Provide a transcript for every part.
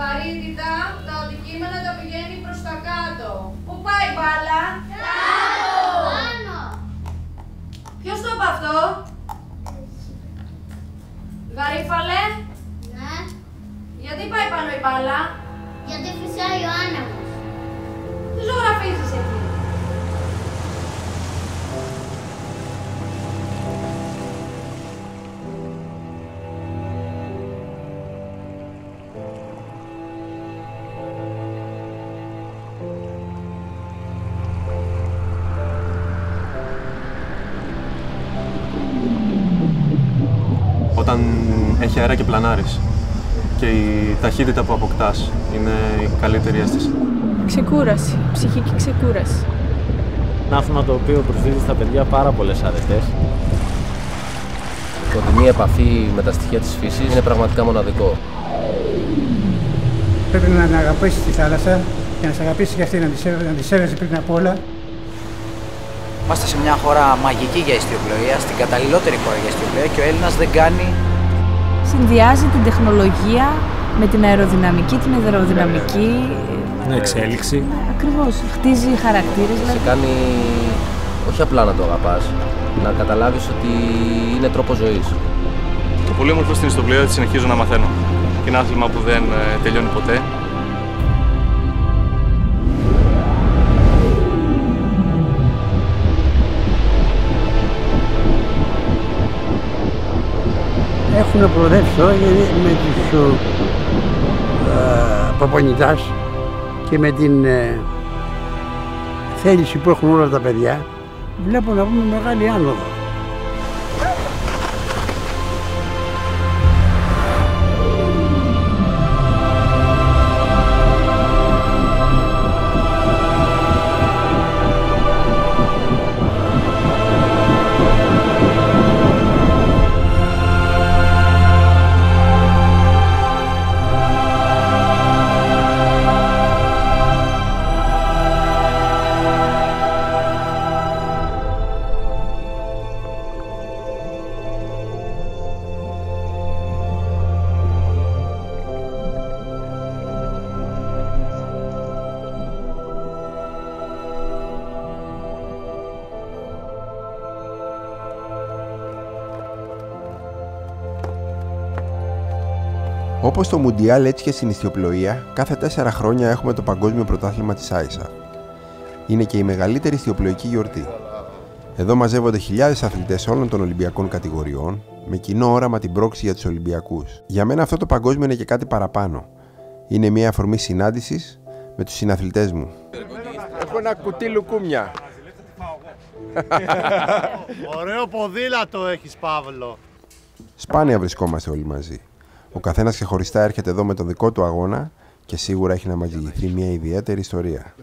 βαρύτητα, τα αντικείμενα τα πηγαίνει προς τα κάτω. Πού πάει η μπάλα; Κάτω! Πάνω. Ποιος το είπε αυτό; Γαρίφαλε, Ναι. γιατί πάει πάνω η μπάλα; Γιατί φυσάει ο άνεμος. Τι ζωγραφίζεις εκεί; Έχει αέρα και πλανάρεις και η ταχύτητα που αποκτάς είναι η καλύτερη αίσθηση. Ξεκούραση, ψυχική ξεκούραση. Ένα άθλημα το οποίο προσδίδει στα παιδιά πάρα πολλές αρετές. Η κοντινή επαφή με τα στοιχεία της φύσης είναι πραγματικά μοναδικό. Πρέπει να αγαπήσεις τη θάλασσα και να σε αγαπήσει και αυτή, να τη σέβεσαι, να τη σέβεσαι πριν από όλα. Είμαστε σε μια χώρα μαγική για ιστιοπλοεία, στην καταλληλότερη χώρα για ιστιοπλοεία και ο Έλληνας δεν κάνει Συνδυάζει την τεχνολογία με την αεροδυναμική, την αεροδυναμική. Την εξέλιξη. Ακριβώς, χτίζει χαρακτήρες. Σε δηλαδή. κάνει όχι απλά να το αγαπάς, να καταλάβεις ότι είναι τρόπο ζωής. Το πολύ όμορφο στην ιστοπλοεία είναι ότι συνεχίζω να μαθαίνω. Και είναι άθλημα που δεν ε, τελειώνει ποτέ. Έχουν προοδεύσει τώρα γιατί με τους ε, προπονητάς και με την ε, θέληση που έχουν όλα τα παιδιά βλέπω να πούμε μεγάλη άνοδος. Όπως το Μουντιάλ έτσι και στην ιστιοπλοεία, κάθε τέσσερα χρόνια έχουμε το Παγκόσμιο Πρωτάθλημα της ΆΙΣΑ. Είναι και η μεγαλύτερη ιστιοπλοϊκή γιορτή. Εδώ μαζεύονται χιλιάδες αθλητές όλων των Ολυμπιακών κατηγοριών, με κοινό όραμα την πρόξη για τους Ολυμπιακούς. Για μένα αυτό το παγκόσμιο είναι και κάτι παραπάνω. Είναι μια αφορμή συνάντησης με τους συναθλητές μου. Έχω ένα κουτί λουκούμια. Ωραίο ποδήλατο έχεις, Παύλο. Σπάνια βρισκόμαστε όλοι μαζί. Ο καθένας ξεχωριστά έρχεται εδώ με τον δικό του αγώνα και σίγουρα έχει να μας διηγηθεί μια ιδιαίτερη ιστορία.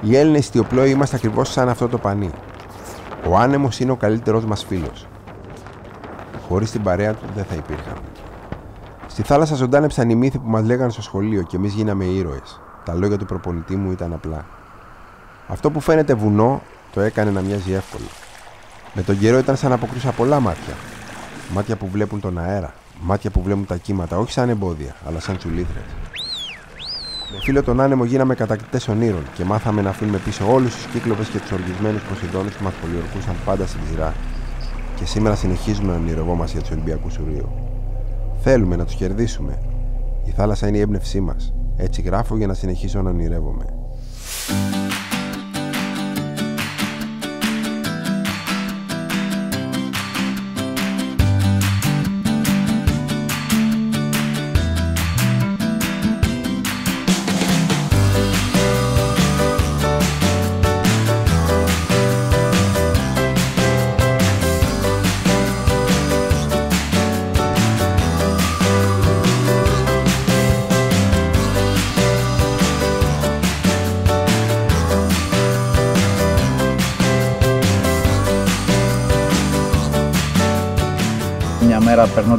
Οι Έλληνες ιστιοπλόοι είμαστε ακριβώς σαν αυτό το πανί. Ο άνεμος είναι ο καλύτερός μας φίλος. Χωρίς την παρέα του δεν θα υπήρχαμε. Στη θάλασσα ζωντάνεψαν οι μύθοι που μας λέγανε στο σχολείο και εμείς γίναμε ήρωες. Τα λόγια του προπονητή μου ήταν απλά. Αυτό που φαίνεται βουνό το έκανε να μοιάζει εύκολο. Με τον καιρό ήταν σαν να αποκρούσα πολλά μάτια. Μάτια που βλέπουν τον αέρα. Μάτια που βλέπουν τα κύματα, όχι σαν εμπόδια, αλλά σαν τσουλήθρες. Με φίλο τον άνεμο γίναμε κατακτητές ονείρων και μάθαμε να αφήνουμε πίσω όλους τους κύκλοπες και τους οργισμένους Ποσειδώνες που μας πολιορκούσαν πάντα στην ξηρά. Και σήμερα συνεχίζουμε να ονειρευόμαστε για τους Ολυμπιακούς Ουρίου. Θέλουμε να τους κερδίσουμε. Η θάλασσα είναι η έμπνευσή μας. Έτσι γράφω για να συνεχίσω να ονειρεύομαι.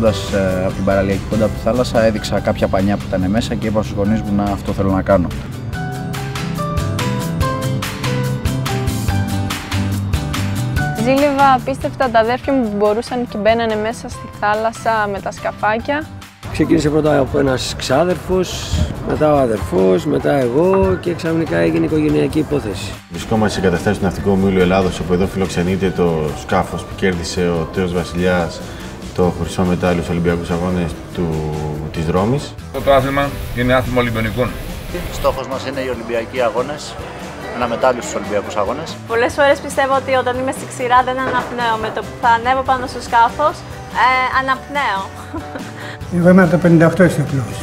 Περνώντα από την παραλία και κοντά από τη θάλασσα, έδειξα κάποια πανιά που ήταν μέσα και είπα στους γονείς μου να αυτό θέλω να κάνω. Ζήλευα απίστευτα τα αδέρφια μου που μπορούσαν και μπαίνανε μέσα στη θάλασσα με τα σκαφάκια. Ξεκίνησε πρώτα από ένας ξάδερφος, μετά ο αδερφός, μετά εγώ και ξαφνικά έγινε οικογενειακή υπόθεση. Βρισκόμαστε σε καταστάσει του Ναυτικού Ομίλου Ελλάδος, όπου εδώ φιλοξενείται το σκάφος που κέρδισε ο Τέος Βασιλιάς το χρυσό μετάλλιο στους Ολυμπιακούς Αγώνες της Ρώμης. Το άθλημα είναι άθλημα Ολυμπιονικών. Στόχος μας είναι οι Ολυμπιακοί Αγώνες, ένα μετάλλιο στους Ολυμπιακούς Αγώνες. Πολλές φορές πιστεύω ότι όταν είμαι στη ξηρά δεν αναπνέω. Με το που θα ανέβω πάνω στο σκάφος, ε, αναπνέω. Εγώ είμαι από το 58 ηθοποιός.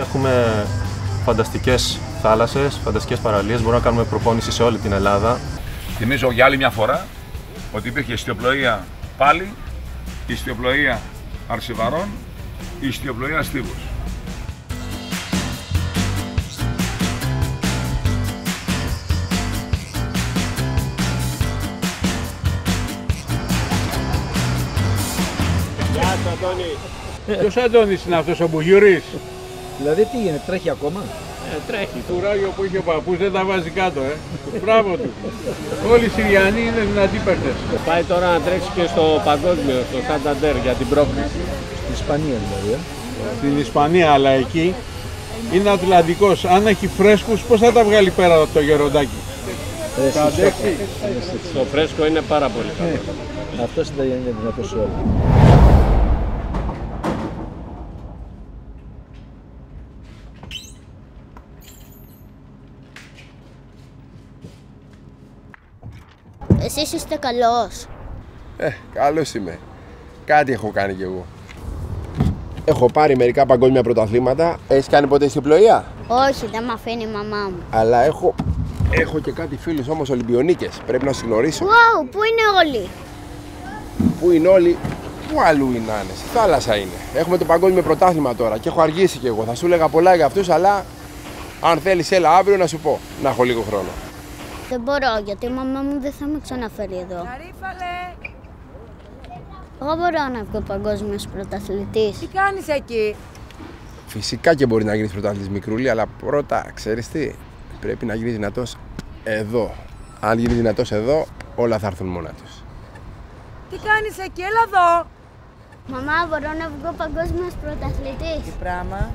Έχουμε φανταστικές θάλασσες, φανταστικές παραλίες. Μπορούμε να κάνουμε προπόνηση σε όλη την Ελλάδα. Θυμίζω για άλλη μια φορά ότι υπήρχε ιστιοπλοεία πάλι, ιστιοπλοεία Αρσιβαρών, ιστιοπλοεία Στίβους. Γεια σου, Αντώνη. Ποιος Αντώνης είναι αυτός ο Μπουγιουρής. Δηλαδή τι γίνεται, τρέχει ακόμα; Ε, τρέχει. Το ράγιο που είχε ο παππούς δεν τα βάζει κάτω, ε. Μπράβο του. Όλοι οι Συριανοί είναι δυνατοί παίκτες. Πάει τώρα να τρέξει και στο παγκόσμιο, στο Σανταντέρ για την πρόκληση. Στην Ισπανία δηλαδή. Ε. Στην Ισπανία, αλλά εκεί είναι Ατλαντικός. Αν έχει φρέσκους, πώς θα τα βγάλει πέρα από το γεροντάκι; Ε, Θα αντέξει. Το φρέσκο είναι πάρα πολύ καλό. Αυτός ήταν είναι δυνατός σε όλα. Εσείς είστε καλός. Ε, καλός είμαι. Κάτι έχω κάνει κι εγώ. Έχω πάρει μερικά παγκόσμια πρωταθλήματα. Έχεις κάνει ποτέ ιστιοπλοεία. Όχι, δεν με αφήνει η μαμά μου. Αλλά έχω, έχω και κάτι φίλους όμως Ολυμπιονίκες. Πρέπει να σου γνωρίσω. Wow, πού είναι όλοι; Πού είναι όλοι, πού αλλού είναι να είναι. Στη θάλασσα είναι. Έχουμε το παγκόσμιο πρωτάθλημα τώρα και έχω αργήσει κι εγώ. Θα σου έλεγα πολλά για αυτούς, αλλά αν θέλεις έλα αύριο να σου πω. Να έχω λίγο χρόνο. Δεν μπορώ, γιατί η μαμά μου δεν θα με ξαναφέρει εδώ. Εγώ μπορώ να βγω παγκόσμιος πρωταθλητής. Τι κάνεις εκεί; Φυσικά και μπορεί να γίνεις πρωταθλητής μικρούλη, αλλά πρώτα ξέρεις τι, πρέπει να γίνει δυνατός εδώ. Αν γίνει δυνατός εδώ, όλα θα έρθουν μόνα τους. Τι κάνεις εκεί, έλα εδώ. Μαμά, μπορώ να βγω παγκόσμιος πρωταθλητής. Τι πράγμα.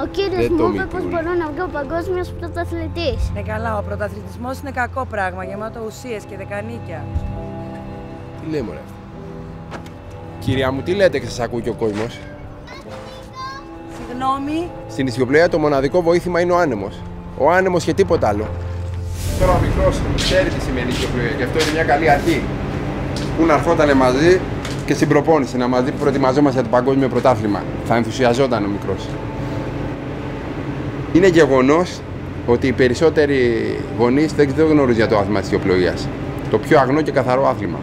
Ο κύριος Δεν το μου είπε πω μικρούλι. μπορώ να βγω παγκόσμιος πρωταθλητής. Ναι καλά, ο πρωταθλητισμός είναι κακό πράγμα, γεμάτο ουσίες και δεκανίκια. Τι λέει μωρέ; Κυρία μου, τι λέτε και σας ακούει και ο κόσμος; Συγγνώμη. Στην ισιοπλαία το μοναδικό βοήθημα είναι ο άνεμος. Ο άνεμος και τίποτα άλλο. Τώρα ο μικρός ξέρει τι σημαίνει ισιοπλαία και αυτό είναι μια καλή αρχή. Πού να ερχότανε μαζί και στην προπόνηση να μαζί που προετοιμαζόμαστε για το παγκόσμιο πρωτάθλημα. Θα ενθουσιαζόταν ο μικρός. Είναι γεγονός ότι οι περισσότεροι γονείς δεν δεν γνωρίζουν για το άθλημα της ισιοπλοείας. Το πιο αγνό και καθαρό άθλημα.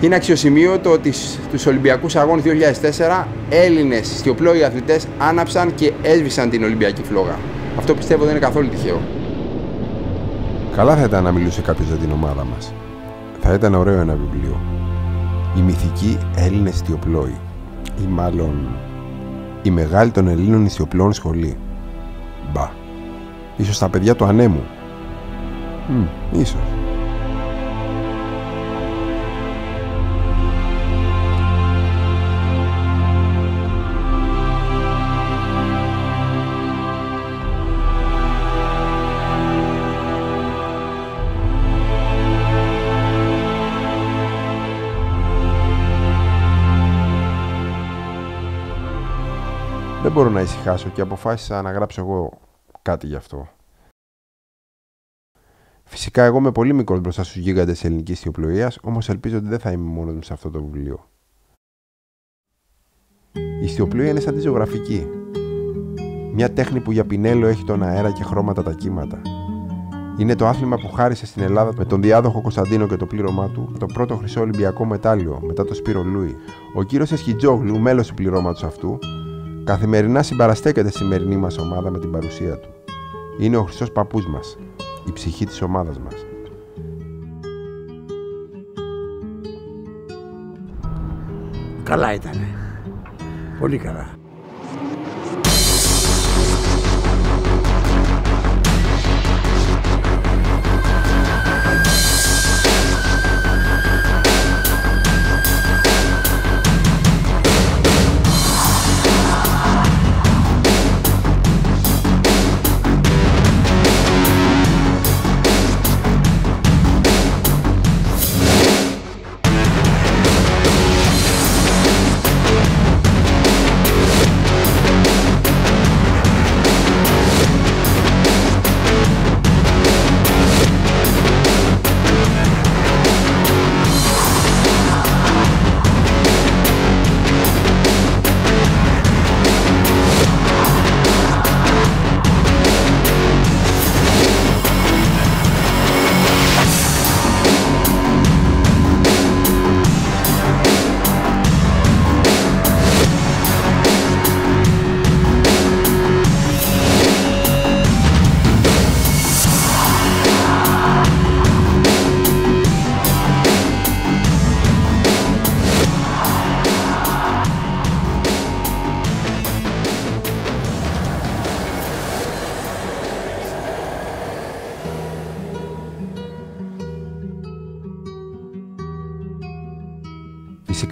Είναι αξιοσημείωτο ότι στους Ολυμπιακούς Αγώνες 2004 Έλληνες στιοπλόοι αθλητές άναψαν και έσβησαν την Ολυμπιακή φλόγα. Αυτό πιστεύω δεν είναι καθόλου τυχαίο. Καλά θα ήταν να μιλούσε κάποιος για την ομάδα μας. Θα ήταν ωραίο ένα βιβλίο. Οι μυθικοί Έλληνες στιοπλόοι. Ή μάλλον η μεγάλη των Ελλήνων ιστιοπλών σχολή. Μπα. Ίσως τα παιδιά του ανέμου. Μμ, ίσως. Μπορώ να ησυχάσω και αποφάσισα να γράψω εγώ κάτι γι' αυτό. Φυσικά εγώ είμαι πολύ μικρός μπροστά στους γίγαντες της ελληνικής ιστιοπλοείας, όμως ελπίζω ότι δεν θα είμαι μόνος μου σε αυτό το βιβλίο. Η ιστιοπλοεία είναι σαν τη ζωγραφική. Μια τέχνη που για πινέλο έχει τον αέρα και χρώματα τα κύματα. Είναι το άθλημα που χάρισε στην Ελλάδα με τον διάδοχο Κωνσταντίνο και το πλήρωμά του το πρώτο χρυσό Ολυμπιακό μετάλλιο μετά το Σπύρο Λούι. Ο κύριος Εσχιτζόγλου, μέλος του πληρώματος αυτού, Καθημερινά συμπαραστέκεται στη σημερινή μας ομάδα με την παρουσία του. Είναι ο χρυσός παππούς μας, η ψυχή της ομάδας μας. Καλά ήτανε. Πολύ καλά.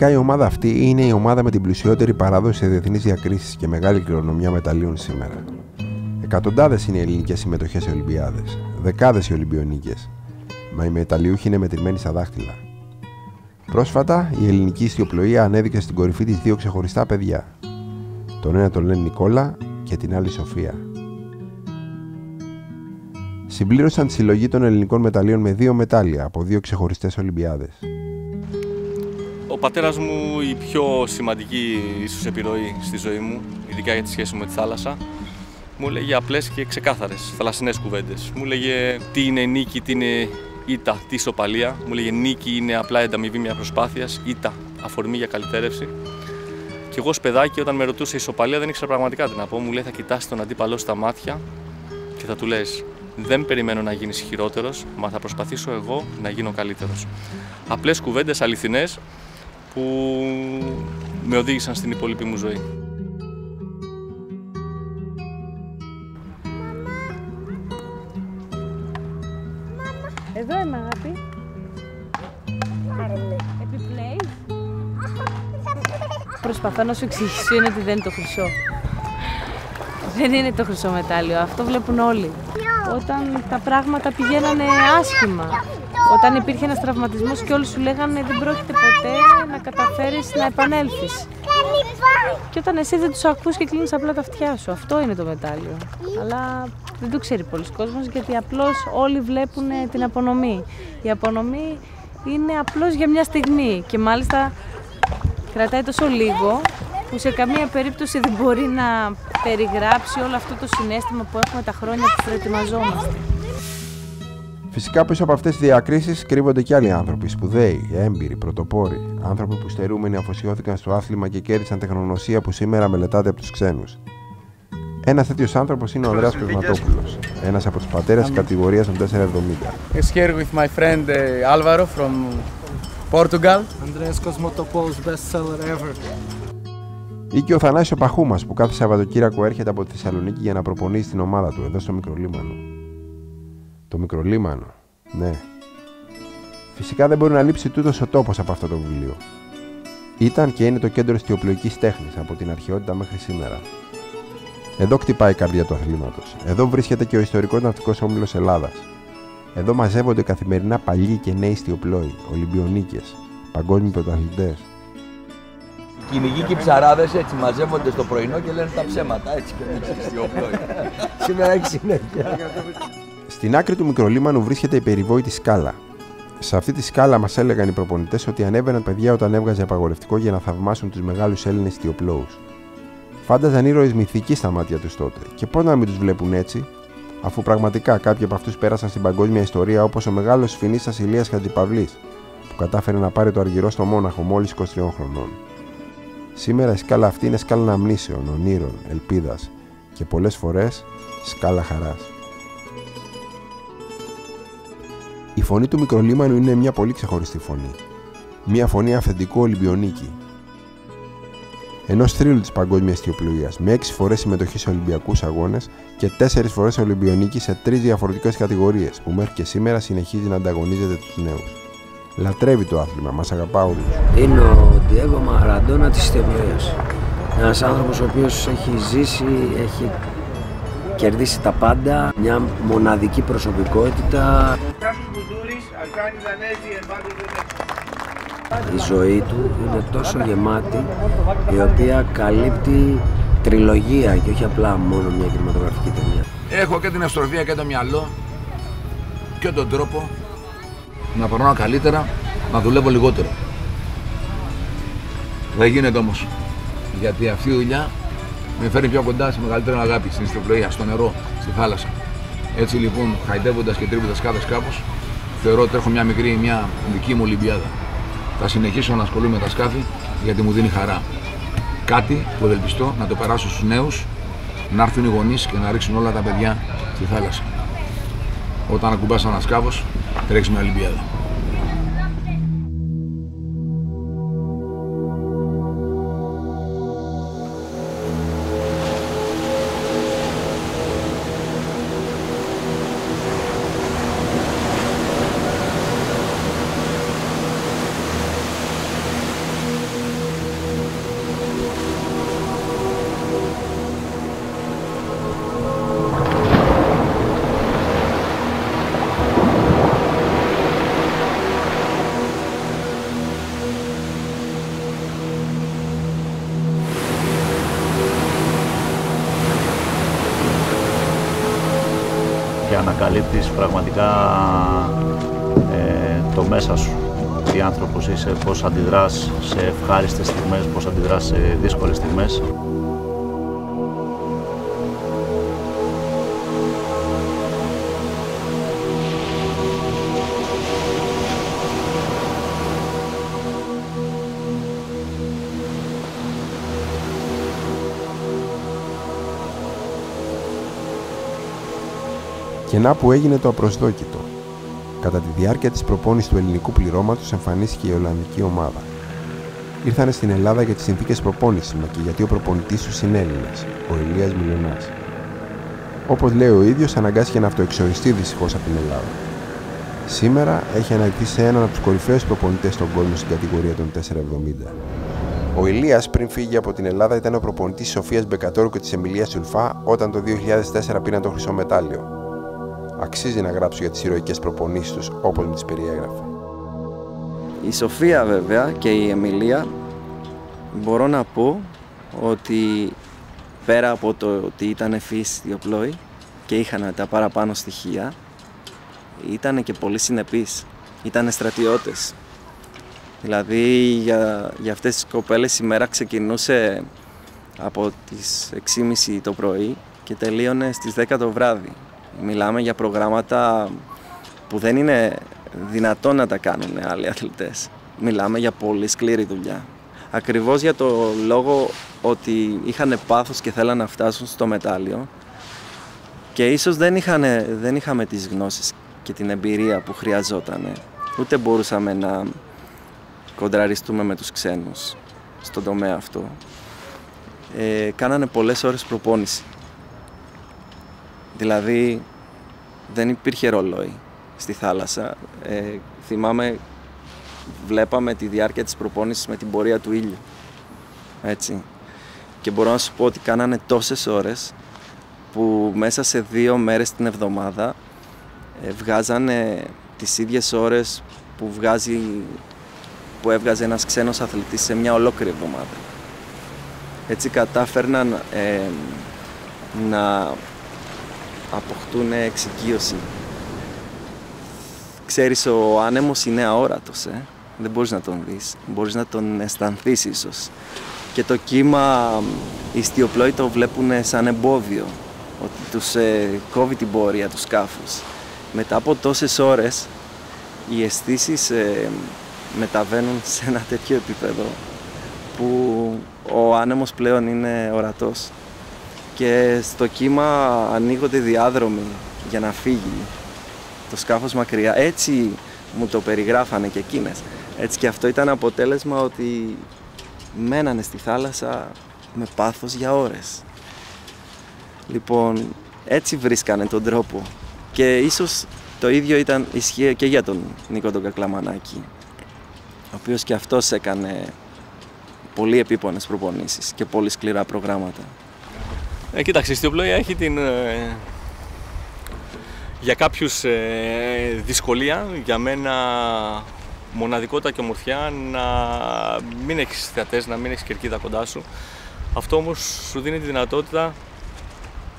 Φυσικά η ομάδα αυτή είναι η ομάδα με την πλουσιότερη παράδοση σε διεθνείς διακρίσεις και μεγάλη κληρονομιά μεταλλίων σήμερα. Εκατοντάδες είναι οι ελληνικές συμμετοχές σε Ολυμπιάδες, δεκάδες οι Ολυμπιονίκες, μα οι μεταλλιούχοι είναι μετρημένοι στα δάχτυλα. Πρόσφατα, η ελληνική ιστιοπλοεία ανέδειξε στην κορυφή της δύο ξεχωριστά παιδιά. Τον ένα τον λένε Νικόλα και την άλλη Σοφία. Συμπλήρωσαν τη συλλογή των ελληνικών μεταλλίων με δύο μετάλλια από δύο ξεχωριστές Ολυμπιάδες. Ο πατέρας μου η πιο σημαντική ίσως επιρροή στη ζωή μου, ειδικά για τη σχέση μου με τη θάλασσα, μου έλεγε απλές και ξεκάθαρες θαλασσινές κουβέντες. Μου έλεγε τι είναι νίκη, τι είναι ήττα, τι ισοπαλία. Μου έλεγε νίκη είναι απλά ενταμοιβή μιας προσπάθειας, ήττα αφορμή για καλυτέρευση. Και εγώ ως παιδάκι όταν με ρωτούσε ισοπαλία δεν ήξερα πραγματικά τι να πω. Μου λέει θα κοιτάσει τον αντίπαλό στα μάτια και θα του λες δεν περιμένω να γίνεις χειρότερος, μα θα προσπαθήσω εγώ να γίνω καλύτερος. Απλές κουβέντες αληθινές που με οδήγησαν στην υπόλοιπη μου ζωή. Εδώ είμαι, αγάπη. Επιπλέεις. Προσπαθώ να σου εξηγήσω είναι ότι δεν είναι το χρυσό. Δεν είναι το χρυσό μετάλλιο. Αυτό βλέπουν όλοι. Όταν τα πράγματα πηγαίνανε άσχημα. Όταν υπήρχε ένας τραυματισμός και όλοι σου λέγανε δεν πρόκειται ποτέ να καταφέρεις να επανέλθεις. Και όταν εσύ δεν τους ακούς και κλείνεις απλά τα αυτιά σου. Αυτό είναι το μετάλλιο. Αλλά δεν το ξέρει πολλοί κόσμος γιατί απλώς όλοι βλέπουν την απονομή. Η απονομή είναι απλώς για μια στιγμή και μάλιστα κρατάει τόσο λίγο που σε καμία περίπτωση δεν μπορεί να περιγράψει όλο αυτό το συνέστημα που έχουμε τα χρόνια που προετοιμαζόμαστε. Φυσικά πίσω από αυτές τις διακρίσεις κρύβονται και άλλοι άνθρωποι, σπουδαίοι, έμπειροι, πρωτοπόροι. Άνθρωποι που στερούμενοι αφοσιώθηκαν στο άθλημα και κέρδισαν τεχνογνωσία που σήμερα μελετάται από τους ξένους. Ένας τέτοιος άνθρωπος είναι ο Ανδρέας Κοσματόπουλο, ένας από τους πατέρες της κατηγορίας των 470. Is here with my friend uh, Alvaro from Portugal. Andreas Cosmotopoulos bestseller ever. Ή και ο Θανάσιο Παχούμα που κάθε Σαββατοκύριακο έρχεται από τη Θεσσαλονίκη για να προπονεί στην ομάδα του εδώ στο Μικρολίμανο. Το Μικρολίμανο, ναι. Φυσικά δεν μπορεί να λείψει τούτος ο τόπος από αυτό το βιβλίο. Ήταν και είναι το κέντρο ιστιοπλοϊκή τέχνης από την αρχαιότητα μέχρι σήμερα. Εδώ κτυπάει η καρδιά του αθλήματος. Εδώ βρίσκεται και ο ιστορικός ναυτικός όμιλος Ελλάδας. Εδώ μαζεύονται καθημερινά παλιοί και νέοι ιστιοπλόοι, Ολυμπιονίκες, παγκόσμιοι πρωταθλητές. Κυνηγοί και οι ψαράδες έτσι μαζεύονται στο πρωινό και λένε τα ψέματα. Έτσι και δεν ιστιοπλόοι. Σήμερα έχει συνέχεια. Στην άκρη του μικρολίμανου βρίσκεται η περιβόητη σκάλα. Σε αυτή τη σκάλα μας έλεγαν οι προπονητές ότι ανέβαιναν παιδιά όταν έβγαζε απαγορευτικό για να θαυμάσουν τους μεγάλους Έλληνες ιστιοπλόου. Φάνταζαν ήρωες μυθικοί στα μάτια τους τότε. Και πώς να μην τους βλέπουν έτσι, αφού πραγματικά κάποιοι από αυτούς πέρασαν στην παγκόσμια ιστορία όπως ο μεγάλος φινίστα Ηλίας Χατζηπαυλής, που κατάφερε να πάρει το αργυρό στο Μόναχο μόλις 23 χρονών. Σήμερα η σκάλα αυτή είναι σκάλα αναμνήσεων, ονείρων, ελπίδας και πολλές φορές σκάλα χαράς. Η φωνή του Μικρολίμανου είναι μια πολύ ξεχωριστή φωνή. Μια φωνή αυθεντικού Ολυμπιονίκη. Ενός θρύλου της παγκόσμιας ιστιοπλοεία, με 6 φορές συμμετοχή σε Ολυμπιακούς Αγώνες και 4 φορές Ολυμπιονίκη σε 3 διαφορετικές κατηγορίες, που μέχρι και σήμερα συνεχίζει να ανταγωνίζεται τους νέους. Λατρεύει το άθλημα, μας αγαπά όλους. Είναι ο Ντιέγκο Μαραντόνα της ιστιοπλοεία. Ένας άνθρωπος ο οποίος έχει ζήσει, έχει κερδίσει τα πάντα, μια μοναδική προσωπικότητα. Η ζωή του είναι τόσο γεμάτη η οποία καλύπτει τριλογία και όχι απλά μόνο μια κινηματογραφική ταινία. Έχω και την ευστροφία και το μυαλό και τον τρόπο να περνάω καλύτερα, να δουλεύω λιγότερο. Δεν γίνεται όμως. Γιατί αυτή η δουλειά με φέρνει πιο κοντά σε μεγαλύτερη αγάπη στην ιστιοπλοεία, στο νερό, στη θάλασσα. Έτσι λοιπόν, χαϊδεύοντας και τρίβοντας κάθε σκάφο, θεωρώ ότι έχω μια μικρή, μια δική μου Ολυμπιάδα. Θα συνεχίσω να ασχολούμαι με τα σκάφη γιατί μου δίνει χαρά. Κάτι που ευελπιστώ να το περάσω στους νέους, να έρθουν οι γονείς και να ρίξουν όλα τα παιδιά στη θάλασσα. Όταν ακουμπάς ένα σκάφος, τρέχεις μια Ολυμπιάδα. Άνθρωπος είσαι, πώς αντιδράς σε ευχάριστες στιγμές, πώς αντιδράς σε δύσκολες στιγμές. Και να που έγινε το απροσδόκητο. Κατά τη διάρκεια της προπόνησης του ελληνικού πληρώματος εμφανίστηκε η Ολλανδική ομάδα. Ήρθανε στην Ελλάδα για τις συνθήκες προπόνησης μα και γιατί ο προπονητής τους είναι Έλληνας, ο Ηλίας Μιλωνάς. Όπως λέει ο ίδιος, αναγκάστηκε να αυτοεξοριστεί δυστυχώς από την Ελλάδα. Σήμερα έχει αναλυθεί σε έναν από τους κορυφαίους προπονητές στον κόσμο στην κατηγορία των 470. Ο Ηλίας πριν φύγει από την Ελλάδα ήταν ο προπονητής της Σοφίας Μπεκατόρου και της Εμιλίας Σουλφά όταν το 2004 πήραν το χρυσό μετάλλιο. Αξίζει να γράψω για τις ηρωικές προπονήσεις τους όπως μου τις περιέγραφε. Η Σοφία βέβαια και η Εμιλία μπορώ να πω ότι πέρα από το ότι ήταν ευφύς διοπλόοι και είχαν τα παραπάνω στοιχεία ήταν και πολύ συνεπείς, ήταν στρατιώτες. Δηλαδή για, για αυτές τις κοπέλες η μέρα ξεκινούσε από τις 6.30 το πρωί και τελείωνε στις 10 το βράδυ. Μιλάμε για προγράμματα που δεν είναι δυνατόν να τα κάνουν άλλοι αθλητές. Μιλάμε για πολύ σκληρή δουλειά. Ακριβώς για το λόγο ότι είχαν πάθος και θέλαν να φτάσουν στο μετάλλιο και ίσως δεν, είχαν, δεν είχαμε τις γνώσεις και την εμπειρία που χρειαζόταν. Ούτε μπορούσαμε να κοντραριστούμε με τους ξένους στον τομέα αυτό. Ε, κάνανε πολλές ώρες προπόνηση. Δηλαδή δεν υπήρχε ρολόι στη θάλασσα. Ε, θυμάμαι, βλέπαμε τη διάρκεια της προπόνησης με την πορεία του ήλιου. Έτσι. Και μπορώ να σου πω ότι κάνανε τόσες ώρες που μέσα σε δύο μέρες την εβδομάδα ε, βγάζανε τις ίδιες ώρες που, βγάζει, που έβγαζε ένας ξένος αθλητής σε μια ολόκληρη εβδομάδα. Έτσι κατάφερναν ε, να αποκτούν εξοικείωση. Ξέρεις, ο άνεμος είναι αόρατος, ε. δεν μπορείς να τον δεις, μπορείς να τον αισθανθείς ίσως. Και το κύμα, οι στιοπλόοι το βλέπουν σαν εμπόδιο, ότι τους ε, κόβει την πορεία τους σκάφους. Μετά από τόσες ώρες, οι αισθήσεις ε, μεταβαίνουν σε ένα τέτοιο επίπεδο που ο άνεμος πλέον είναι ορατός και στο κύμα ανοίγονται διάδρομοι για να φύγει το σκάφος μακριά. Έτσι μου το περιγράφανε και εκείνες. Έτσι και αυτό ήταν αποτέλεσμα ότι μένανε στη θάλασσα με πάθος για ώρες. Λοιπόν, έτσι βρίσκανε τον τρόπο. Και ίσως το ίδιο ήταν ισχύει και για τον Νίκο τον Κακλαμανάκη, ο οποίος και αυτός έκανε πολύ επίπονες προπονήσεις και πολύ σκληρά προγράμματα. Ε, κοίταξε, η στιοπλοεία έχει την, ε, για κάποιους ε, δυσκολία, για μένα μοναδικότητα και ομορφιά να μην έχεις θεατές, να μην έχεις κερκίδα κοντά σου. Αυτό όμως σου δίνει τη δυνατότητα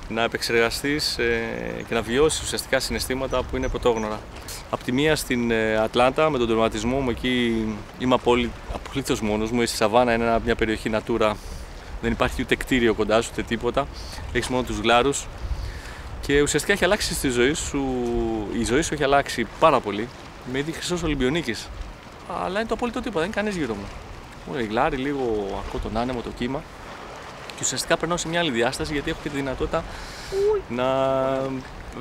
να επεξεργαστείς ε, και να βιώσεις ουσιαστικά συναισθήματα που είναι πρωτόγνωρα. Απ' τη μία στην ε, Ατλάντα με τον τερματισμό μου εκεί είμαι απολύτως μόνος μου. Η Σαβάνα είναι μια περιοχή Natura δεν υπάρχει ούτε κτίριο κοντά σου, ούτε τίποτα. Έχεις μόνο τους γλάρους. Και ουσιαστικά έχει αλλάξει στη ζωή σου. Η ζωή σου έχει αλλάξει πάρα πολύ. Με είδη χρυσός Ολυμπιονίκης. Αλλά είναι το απόλυτο τίποτα, δεν είναι κανείς γύρω μου. Μόνο η γλάρη, λίγο ακούω τον άνεμο, το κύμα. Και ουσιαστικά περνάω σε μια άλλη διάσταση γιατί έχω και τη δυνατότητα να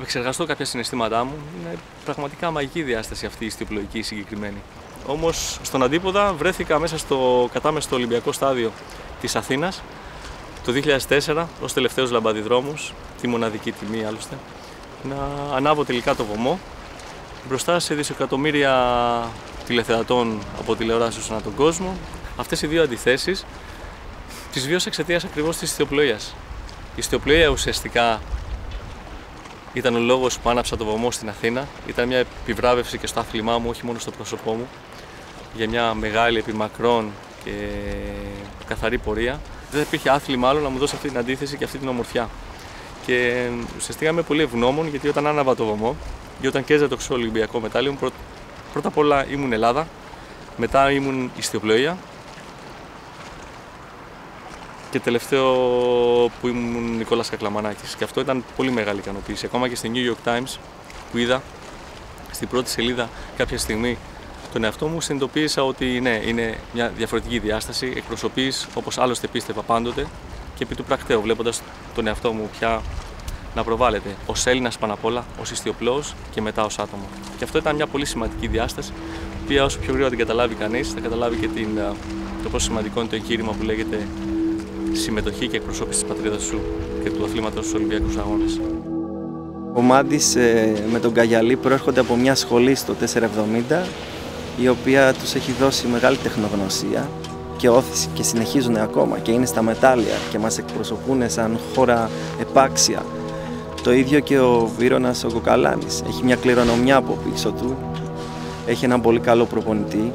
εξεργαστώ κάποια συναισθήματά μου. Είναι πραγματικά μαγική διάσταση αυτή η στιπλοϊκή συγκεκριμένη. Όμως στον αντίποδα βρέθηκα μέσα στο κατάμεστο Ολυμπιακό στάδιο της Αθήνας το 2004 ως τελευταίος λαμπαδιδρόμος, τη μοναδική τιμή άλλωστε, να ανάβω τελικά το βωμό μπροστά σε δισεκατομμύρια τηλεθεατών από τηλεοράσεις ανά τον κόσμο. Αυτές οι δύο αντιθέσεις τις βίωσα εξαιτίας ακριβώς της ιστιοπλοεία. Η ιστιοπλοεία ουσιαστικά ήταν ο λόγος που άναψα το βωμό στην Αθήνα. Ήταν μια επιβράβευση και στο άθλημά μου, όχι μόνο στο πρόσωπό μου, για μια μεγάλη επιμακρών και καθαρή πορεία. Δεν υπήρχε άθλημα άλλο να μου δώσει αυτή την αντίθεση και αυτή την ομορφιά. Και ουσιαστικά είμαι πολύ ευγνώμων γιατί όταν άναβα το βωμό ή όταν κέζα το χρυσό Ολυμπιακό μετάλλιο, πρω- πρώτα απ' όλα ήμουν Ελλάδα, μετά ήμουν ιστιοπλοεία και τελευταίο που ήμουν Νικόλας Κακλαμανάκης. Και αυτό ήταν πολύ μεγάλη ικανοποίηση. Ακόμα και στη New York Times που είδα στην πρώτη σελίδα κάποια στιγμή τον εαυτό μου συνειδητοποίησα ότι ναι, είναι μια διαφορετική διάσταση. Εκπροσωπείς όπως άλλωστε πίστευα πάντοτε και επί του πρακτέου βλέποντας τον εαυτό μου πια να προβάλλεται ως Έλληνας πάνω απ' όλα, ως ιστιοπλός και μετά ως άτομο. Και αυτό ήταν μια πολύ σημαντική διάσταση, η οποία όσο πιο γρήγορα την καταλάβει κανείς, θα καταλάβει και την, α, το πόσο σημαντικό είναι το εγχείρημα που λέγεται συμμετοχή και εκπροσώπηση της πατρίδας σου και του αθλήματος στους Ολυμπιακούς Αγώνες. Ο Μάντης ε, με τον Καγιαλή προέρχονται από μια σχολή στο 470 η οποία τους έχει δώσει μεγάλη τεχνογνωσία και όθηση και συνεχίζουν ακόμα και είναι στα μετάλλια και μας εκπροσωπούν σαν χώρα επάξια. Το ίδιο και ο Βίρονας ο Κοκαλάνης. Έχει μια κληρονομιά από πίσω του. Έχει έναν πολύ καλό προπονητή,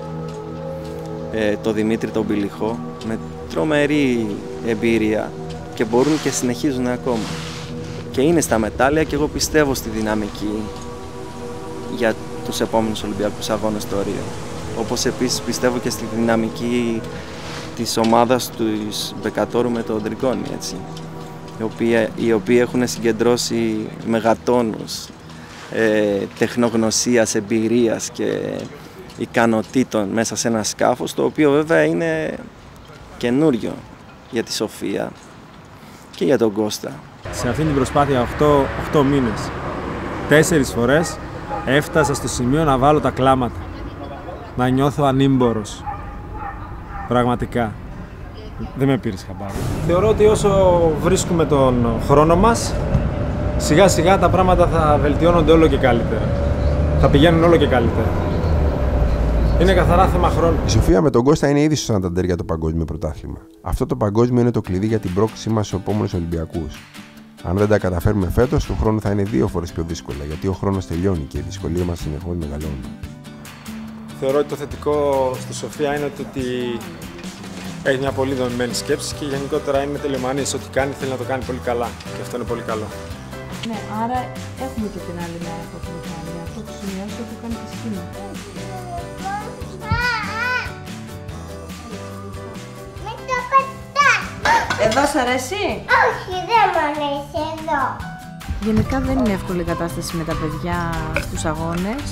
ε, το Δημήτρη τον Πυλιχό, με τρομερή εμπειρία και μπορούν και συνεχίζουν ακόμα. Και είναι στα μετάλλια και εγώ πιστεύω στη δυναμική για τους επόμενους Ολυμπιακούς Αγώνες στο Ρίο. Όπως επίσης πιστεύω και στη δυναμική της ομάδας του Μπεκατόρου με τον Τριγκόνη, έτσι. Οι οποίοι, οι οποίοι έχουν συγκεντρώσει μεγατόνους ε, τεχνογνωσίας, εμπειρίας και ικανοτήτων μέσα σε ένα σκάφος, το οποίο βέβαια είναι καινούριο για τη Σοφία και για τον Κώστα. Σε αυτή την προσπάθεια 8, 8 μήνες, τέσσερις φορές έφτασα στο σημείο να βάλω τα κλάματα. Να νιώθω ανήμπορος. Πραγματικά. Δεν με πήρες χαμπάρι. Θεωρώ ότι όσο βρίσκουμε τον χρόνο μας, σιγά σιγά τα πράγματα θα βελτιώνονται όλο και καλύτερα. Θα πηγαίνουν όλο και καλύτερα. Είναι καθαρά θέμα χρόνου. Η Σοφία με τον Κώστα είναι ήδη στο Σανταντέρ για το παγκόσμιο πρωτάθλημα. Αυτό το παγκόσμιο είναι το κλειδί για την πρόκλησή μας στους επόμενους Ολυμπιακούς. Αν δεν τα καταφέρουμε φέτος, του χρόνου θα είναι δύο φορές πιο δύσκολα, γιατί ο χρόνος τελειώνει και η δυσκολία μας συνεχώς μεγαλώνει. Θεωρώ ότι το θετικό στη Σοφία είναι το ότι έχει μια πολύ δομημένη σκέψη και γενικότερα είναι τελειομανής. Ό,τι κάνει θέλει να το κάνει πολύ καλά και αυτό είναι πολύ καλό. Ναι, άρα έχουμε και την άλλη μέρα από την Ιταλία. Αυτό το σημειώσω που κάνει και σκηνή. Εδώ σ' αρέσει; Όχι, δεν μου αρέσει εδώ. Γενικά δεν είναι εύκολη η κατάσταση με τα παιδιά στους αγώνες,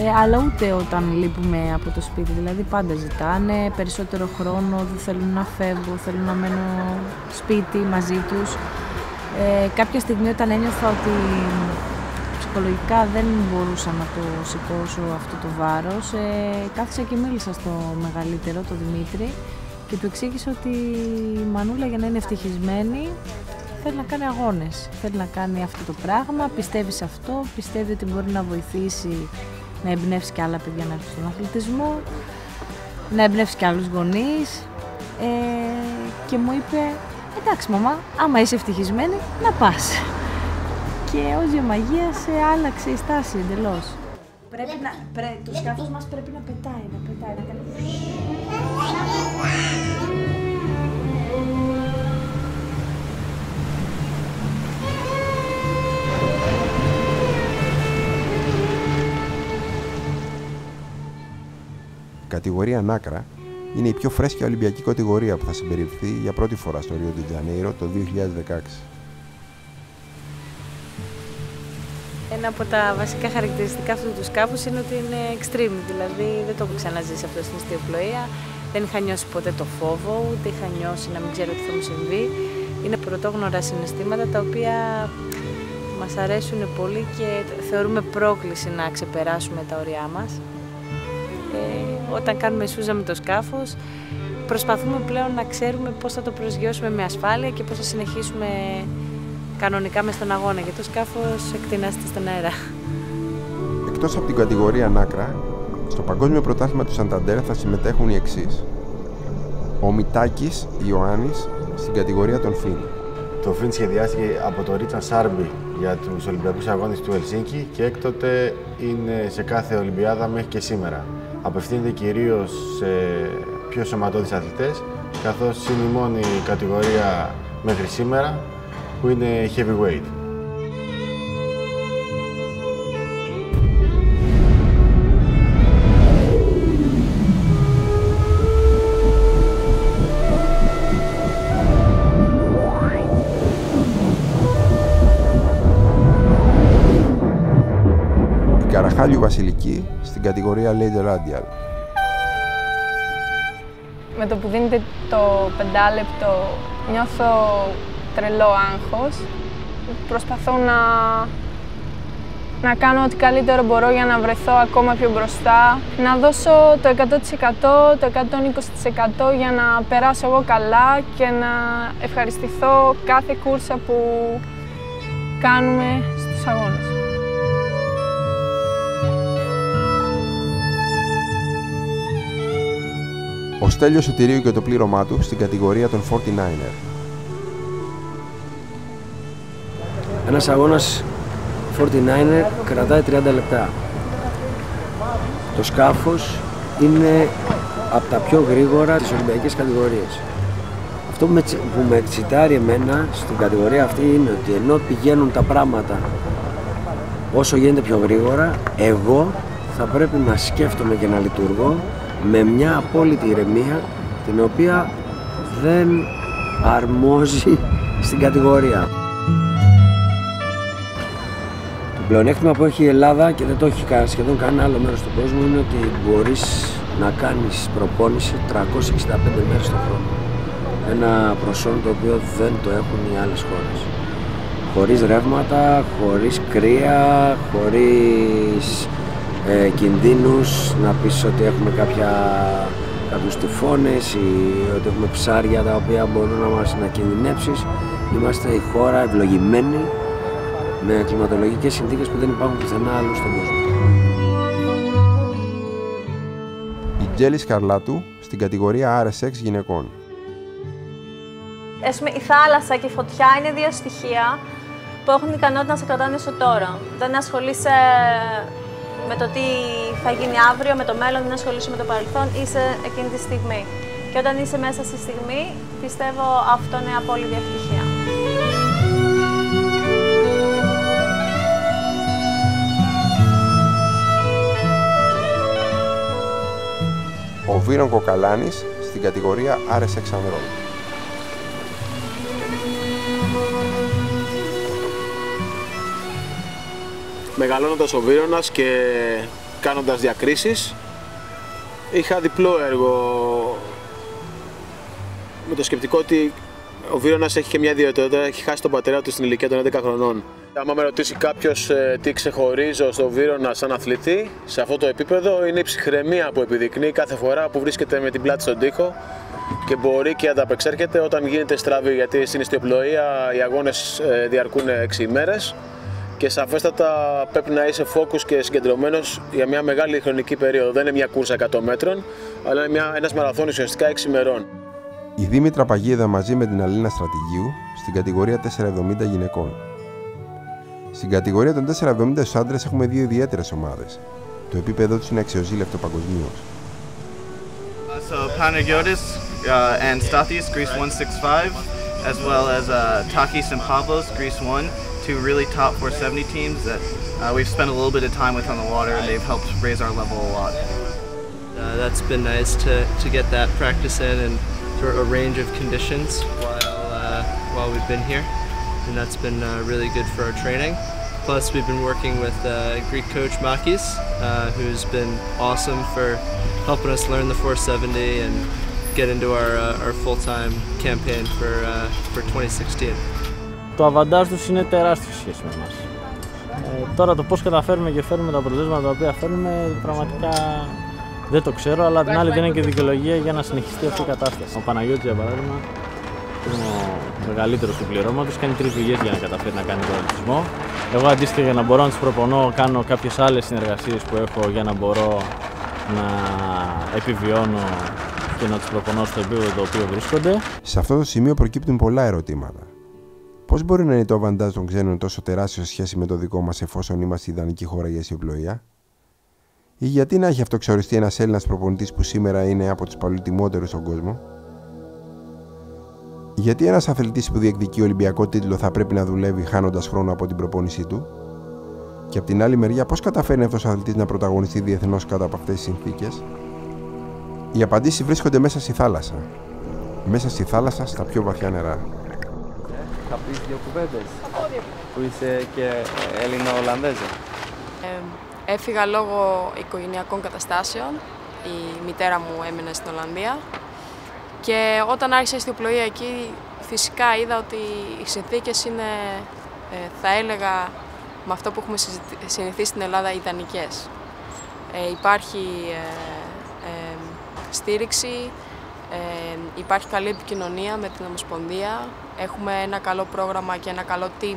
ε, αλλά ούτε όταν λείπουμε από το σπίτι. Δηλαδή πάντα ζητάνε περισσότερο χρόνο, δεν θέλουν να φεύγουν, θέλουν να μένω σπίτι μαζί τους. Ε, κάποια στιγμή όταν ένιωθα ότι ψυχολογικά δεν μπορούσα να το σηκώσω αυτό το βάρος, ε, κάθισα και μίλησα στο μεγαλύτερο, τον Δημήτρη, και του εξήγησα ότι η Μανούλα για να είναι ευτυχισμένη θέλει να κάνει αγώνες. Θέλει να κάνει αυτό το πράγμα, πιστεύει σε αυτό, πιστεύει ότι μπορεί να βοηθήσει να εμπνεύσει και άλλα παιδιά να έρθουν στον αθλητισμό, να εμπνεύσει και άλλους γονείς ε, και μου είπε εντάξει μαμά, άμα είσαι ευτυχισμένη να πας. Και ως διαμαγείας ε, άλλαξε η στάση εντελώς. Πρέπει να, πρέ, το σκάφος μας πρέπει να πετάει, να πετάει, να κάνει... κατηγορία Νάκρα είναι η πιο φρέσκια Ολυμπιακή κατηγορία που θα συμπεριληφθεί για πρώτη φορά στο Ρίο de Janeiro το 2016. Ένα από τα βασικά χαρακτηριστικά αυτού τους σκάφους είναι ότι είναι extreme, δηλαδή δεν το έχω ξαναζήσει αυτό στην ιστιοπλοεία. Δεν είχα νιώσει ποτέ το φόβο, ούτε είχα νιώσει να μην ξέρω τι θα μου συμβεί. Είναι πρωτόγνωρα συναισθήματα τα οποία μας αρέσουν πολύ και θεωρούμε πρόκληση να ξεπεράσουμε τα όρια μας. Ε, όταν κάνουμε σούζα με το σκάφος, προσπαθούμε πλέον να ξέρουμε πώς θα το προσγειώσουμε με ασφάλεια και πώς θα συνεχίσουμε κανονικά μες στον αγώνα, γιατί το σκάφος εκτινάσεται στον αέρα. Εκτός από την κατηγορία Νάκρα, στο Παγκόσμιο Πρωτάθλημα του Σανταντέρ θα συμμετέχουν οι εξής. Ο Μητάκης Ιωάννης στην κατηγορία των Φιν. Το Φιν σχεδιάστηκε από τον Ρίτσαν Σάρμπι για τους Ολυμπιακούς Αγώνες του Ελσίνκη και έκτοτε είναι σε κάθε Ολυμπιάδα μέχρι και σήμερα. Απευθύνεται κυρίως σε πιο σωματώδεις αθλητές, καθώς είναι η μόνη κατηγορία μέχρι σήμερα που είναι heavyweight. Στην κατηγορία Laser Radial. Με το που δίνετε το πεντάλεπτο νιώθω τρελό άγχος. Προσπαθώ να, να κάνω ό,τι καλύτερο μπορώ για να βρεθώ ακόμα πιο μπροστά. Να δώσω το 100%, το 120% για να περάσω εγώ καλά και να ευχαριστηθώ κάθε κούρσα που κάνουμε στους αγώνες. Ο Στέλιος Σωτηρίου και το πλήρωμά του στην κατηγορία των 49er. Ένας αγώνας 49er κρατάει 30 λεπτά. Το σκάφος είναι από τα πιο γρήγορα της Ολυμπιακής κατηγορίας. Αυτό που με, τσι- που με εξητάρει εμένα στην κατηγορία αυτή είναι ότι ενώ πηγαίνουν τα πράγματα όσο γίνεται πιο γρήγορα, εγώ θα πρέπει να σκέφτομαι και να λειτουργώ με μια απόλυτη ηρεμία την οποία δεν αρμόζει στην κατηγορία. Το πλεονέκτημα που έχει η Ελλάδα και δεν το έχει κα- σχεδόν κανένα άλλο μέρος του κόσμου είναι ότι μπορείς να κάνεις προπόνηση 365 μέρες το χρόνο. Ένα προσόν το οποίο δεν το έχουν οι άλλες χώρες. Χωρίς ρεύματα, χωρίς κρύα, χωρίς ε, κινδύνους, να πεις ότι έχουμε κάποια, κάποιους τυφώνες ή ότι έχουμε ψάρια τα οποία μπορούν να μας να κινδυνεύσεις. Είμαστε η χώρα ευλογημένη με κλιματολογικές συνθήκες που δεν υπάρχουν πουθενά άλλο στον κόσμο. Η Τζέλη Σκαρλάτου στην κατηγορία RSX γυναικών. Ας πούμε, η θάλασσα και η φωτιά είναι δύο στοιχεία που έχουν την ικανότητα να σε κρατάνε στο τώρα. Δεν ασχολείσαι με το τι θα γίνει αύριο, με το μέλλον, δεν ασχολείσαι με το παρελθόν, είσαι εκείνη τη στιγμή. Και όταν είσαι μέσα στη στιγμή, πιστεύω αυτό είναι απόλυτη ευτυχία. Ο Βίρον Κοκαλάνης στην κατηγορία RSX ανδρών. Μεγαλώνοντας ο Βίρονας και κάνοντας διακρίσεις είχα διπλό έργο με το σκεπτικό ότι ο Βίρονας έχει και μια ιδιαιτερότητα, έχει χάσει τον πατέρα του στην ηλικία των 11 χρονών. Άμα με ρωτήσει κάποιος τι ξεχωρίζω στο Βίρονα σαν αθλητή, σε αυτό το επίπεδο είναι η ψυχραιμία που επιδεικνύει κάθε φορά που βρίσκεται με την πλάτη στον τοίχο και μπορεί και ανταπεξέρχεται όταν γίνεται στραβή. Γιατί στην ιστιοπλοεία οι αγώνες διαρκούν 6 ημέρες και σαφέστατα πρέπει να είσαι focus και συγκεντρωμένος για μια μεγάλη χρονική περίοδο. Δεν είναι μια κούρσα 100 μέτρων, αλλά είναι μια, ένας μαραθώνιος ουσιαστικά 6 ημερών. Η Δήμητρα Παγίδα μαζί με την Αλίνα Στρατηγίου στην κατηγορία 470 γυναικών. Στην κατηγορία των 470 στους άντρες έχουμε δύο ιδιαίτερες ομάδες. Το επίπεδο τους είναι αξιοζήλευτο παγκοσμίως. So Panagiotis uh, and Stathis, Greece 165, as well as uh, Takis and Pavlos, Greece 1, two really top 470 teams that uh, we've spent a little bit of time with on the water and they've helped raise our level a lot. Uh, that's been nice to, to get that practice in and through a range of conditions while, uh, while we've been here. And that's been uh, really good for our training. Plus, we've been working with uh, Greek coach Makis, uh, who's been awesome for helping us learn the 470 and get into our, our full-time campaign for, for 2016. Το αβαντάζ τους είναι τεράστιο σε σχέση με εμάς. Ε, τώρα το πώς καταφέρουμε και φέρνουμε τα αποτελέσματα τα οποία φέρνουμε πραγματικά δεν το ξέρω, αλλά την άλλη δεν είναι και δικαιολογία για να συνεχιστεί αυτή η κατάσταση. Ο Παναγιώτης για παράδειγμα είναι ο μεγαλύτερος του πληρώματος, κάνει τρεις δουλειές για να καταφέρει να κάνει τον αθλητισμό. Εγώ αντίστοιχα για να μπορώ να τους προπονώ κάνω κάποιες άλλες συνεργασίες που έχω για να μπορώ να επιβιώνω και να τους προπονώ στο επίπεδο το οποίο βρίσκονται. Σε αυτό το σημείο προκύπτουν πολλά ερωτήματα. Πώς μπορεί να είναι το αβαντάζ των ξένων τόσο τεράστιο σε σχέση με το δικό μας εφόσον είμαστε ιδανική χώρα για αισιοπλοεία, ή γιατί να έχει αυτοξοριστεί ένας Έλληνας προπονητής που σήμερα είναι από τους πολυτιμότερου στον κόσμο; Γιατί ένας αθλητής που διεκδικεί Ολυμπιακό τίτλο θα πρέπει να δουλεύει χάνοντας χρόνο από την προπόνησή του; Και από την άλλη μεριά, πώς καταφέρνει αυτός ο αθλητής να πρωταγωνιστεί διεθνώς κάτω από αυτές τις συνθήκες; Οι απαντήσεις βρίσκονται μέσα στη θάλασσα. Μέσα στη θάλασσα, στα πιο βαθιά νερά. Θα πεις δύο κουβέντες που είσαι και Έλληνα-Ολλανδέζα. Ε, έφυγα λόγω οικογενειακών καταστάσεων. Η μητέρα μου έμενε στην Ολλανδία. Και όταν άρχισα στη πλοία εκεί, φυσικά είδα ότι οι συνθήκες είναι, ε, θα έλεγα, με αυτό που έχουμε συνηθίσει στην Ελλάδα, ιδανικές. Ε, υπάρχει ε, ε, στήριξη, ε, υπάρχει καλή επικοινωνία με την Ομοσπονδία, έχουμε ένα καλό πρόγραμμα και ένα καλό team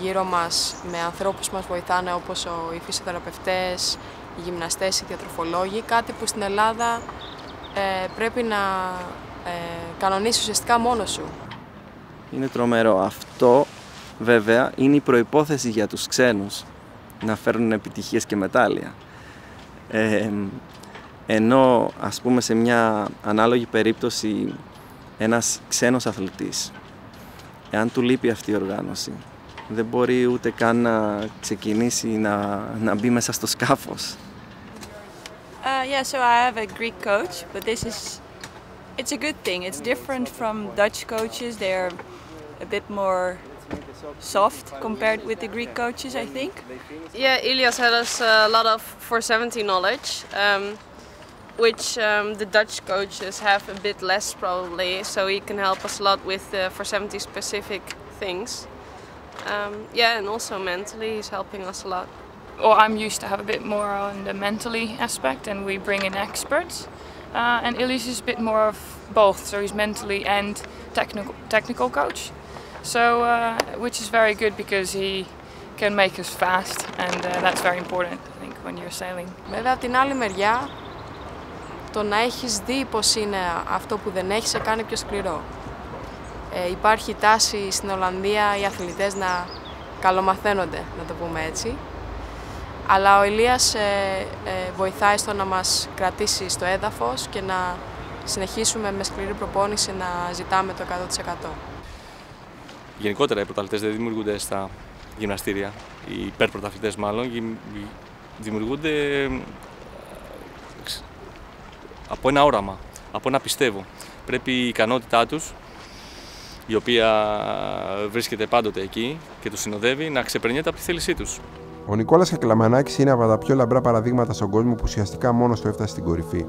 γύρω μας με ανθρώπους που μας βοηθάνε όπως οι φυσιοθεραπευτές, οι γυμναστές, οι διατροφολόγοι, κάτι που στην Ελλάδα ε, πρέπει να ε, κανονίσεις ουσιαστικά μόνος σου. Είναι τρομερό. Αυτό βέβαια είναι η προϋπόθεση για τους ξένους να φέρνουν επιτυχίες και μετάλλια. Ε, ενώ ας πούμε σε μια ανάλογη περίπτωση ένας ξένος αθλητής εάν του λείπει αυτή η οργάνωση δεν μπορεί ούτε καν να ξεκινήσει να, να μπει μέσα στο σκάφος. Uh, yeah, so I have a Greek coach, but this is it's a good thing. It's different from Dutch coaches. They're a bit more soft compared with the Greek coaches, I think. Yeah, Ilias had us a lot of 470 knowledge, um, which um, the Dutch coaches have a bit less probably, so he can help us a lot with the 470 specific things. Um, yeah, and also mentally, he's helping us a lot. Or I'm used to have a bit more on the mentally aspect, and we bring in experts. Uh, and Ilias is a bit more of both, so he's mentally and technical technical coach. So, uh, which is very good because he can make us fast, and uh, that's very important, I think, when you're sailing. Βέβαια, από την άλλη μεριά, Το να έχεις δει πώς είναι αυτό που δεν έχεις σε κάνει πιο σκληρό. Ε, υπάρχει τάση στην Ολλανδία οι αθλητές να καλομαθαίνονται, να το πούμε έτσι. Αλλά ο Ηλίας ε, ε, βοηθάει στο να μας κρατήσει στο έδαφος και να συνεχίσουμε με σκληρή προπόνηση να ζητάμε το 100%. Γενικότερα οι πρωταθλητές δεν δημιουργούνται στα γυμναστήρια, οι υπερπρωταθλητές μάλλον, δημιουργούνται από ένα όραμα, από ένα πιστεύω. Πρέπει η ικανότητά τους, η οποία βρίσκεται πάντοτε εκεί και τους συνοδεύει, να ξεπερνιέται από τη θέλησή τους. Ο Νικόλας Κακλαμανάκη είναι από τα πιο λαμπρά παραδείγματα στον κόσμο που ουσιαστικά μόνο του έφτασε στην κορυφή.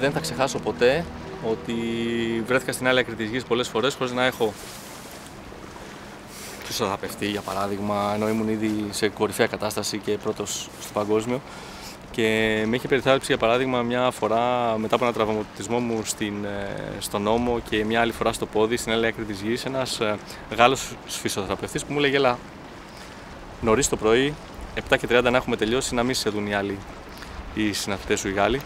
Δεν θα ξεχάσω ποτέ ότι βρέθηκα στην άλλη άκρη της γης πολλές φορές χωρίς να έχω φυσιοθεραπευτή για παράδειγμα, ενώ ήμουν ήδη σε κορυφαία κατάσταση και πρώτος στο παγκόσμιο. Και με είχε περιθάλψει για παράδειγμα μια φορά μετά από ένα τραυματισμό μου στην, ε, στον νόμο και μια άλλη φορά στο πόδι στην άλλη άκρη της γης ένας ε, Γάλλος φυσιοθεραπευτής που μου λέγε Ελά, νωρίς το πρωί, 7 και 30 να έχουμε τελειώσει, να μην σε δουν οι άλλοι οι συναθητέ σου οι Γάλλοι.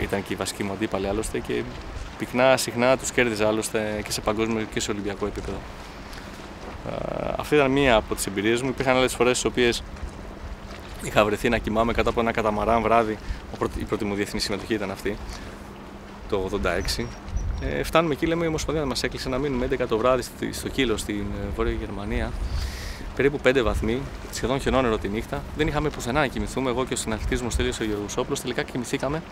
Ήταν και η βασική μου αντίπαλη άλλωστε και πυκνά συχνά τους κέρδιζα άλλωστε και σε παγκόσμιο και σε ολυμπιακό επίπεδο. Αυτή ήταν μία από τις εμπειρίες μου. Υπήρχαν άλλες φορές στις οποίες είχα βρεθεί να κοιμάμαι κάτω από ένα καταμαράν βράδυ. Η πρώτη μου διεθνή συμμετοχή ήταν αυτή, το 86. Ε, φτάνουμε εκεί, λέμε η Ομοσπονδία μας έκλεισε να μείνουμε 11 το βράδυ στο Κύλο στην ε, Βόρεια Γερμανία περίπου 5 βαθμοί, σχεδόν χιονόνερο τη νύχτα. Δεν είχαμε πουθενά να κοιμηθούμε. Εγώ και ο συναθλητή μου Στέλιος ο Γεωργουσόπουλος τελικά κοιμηθήκαμε.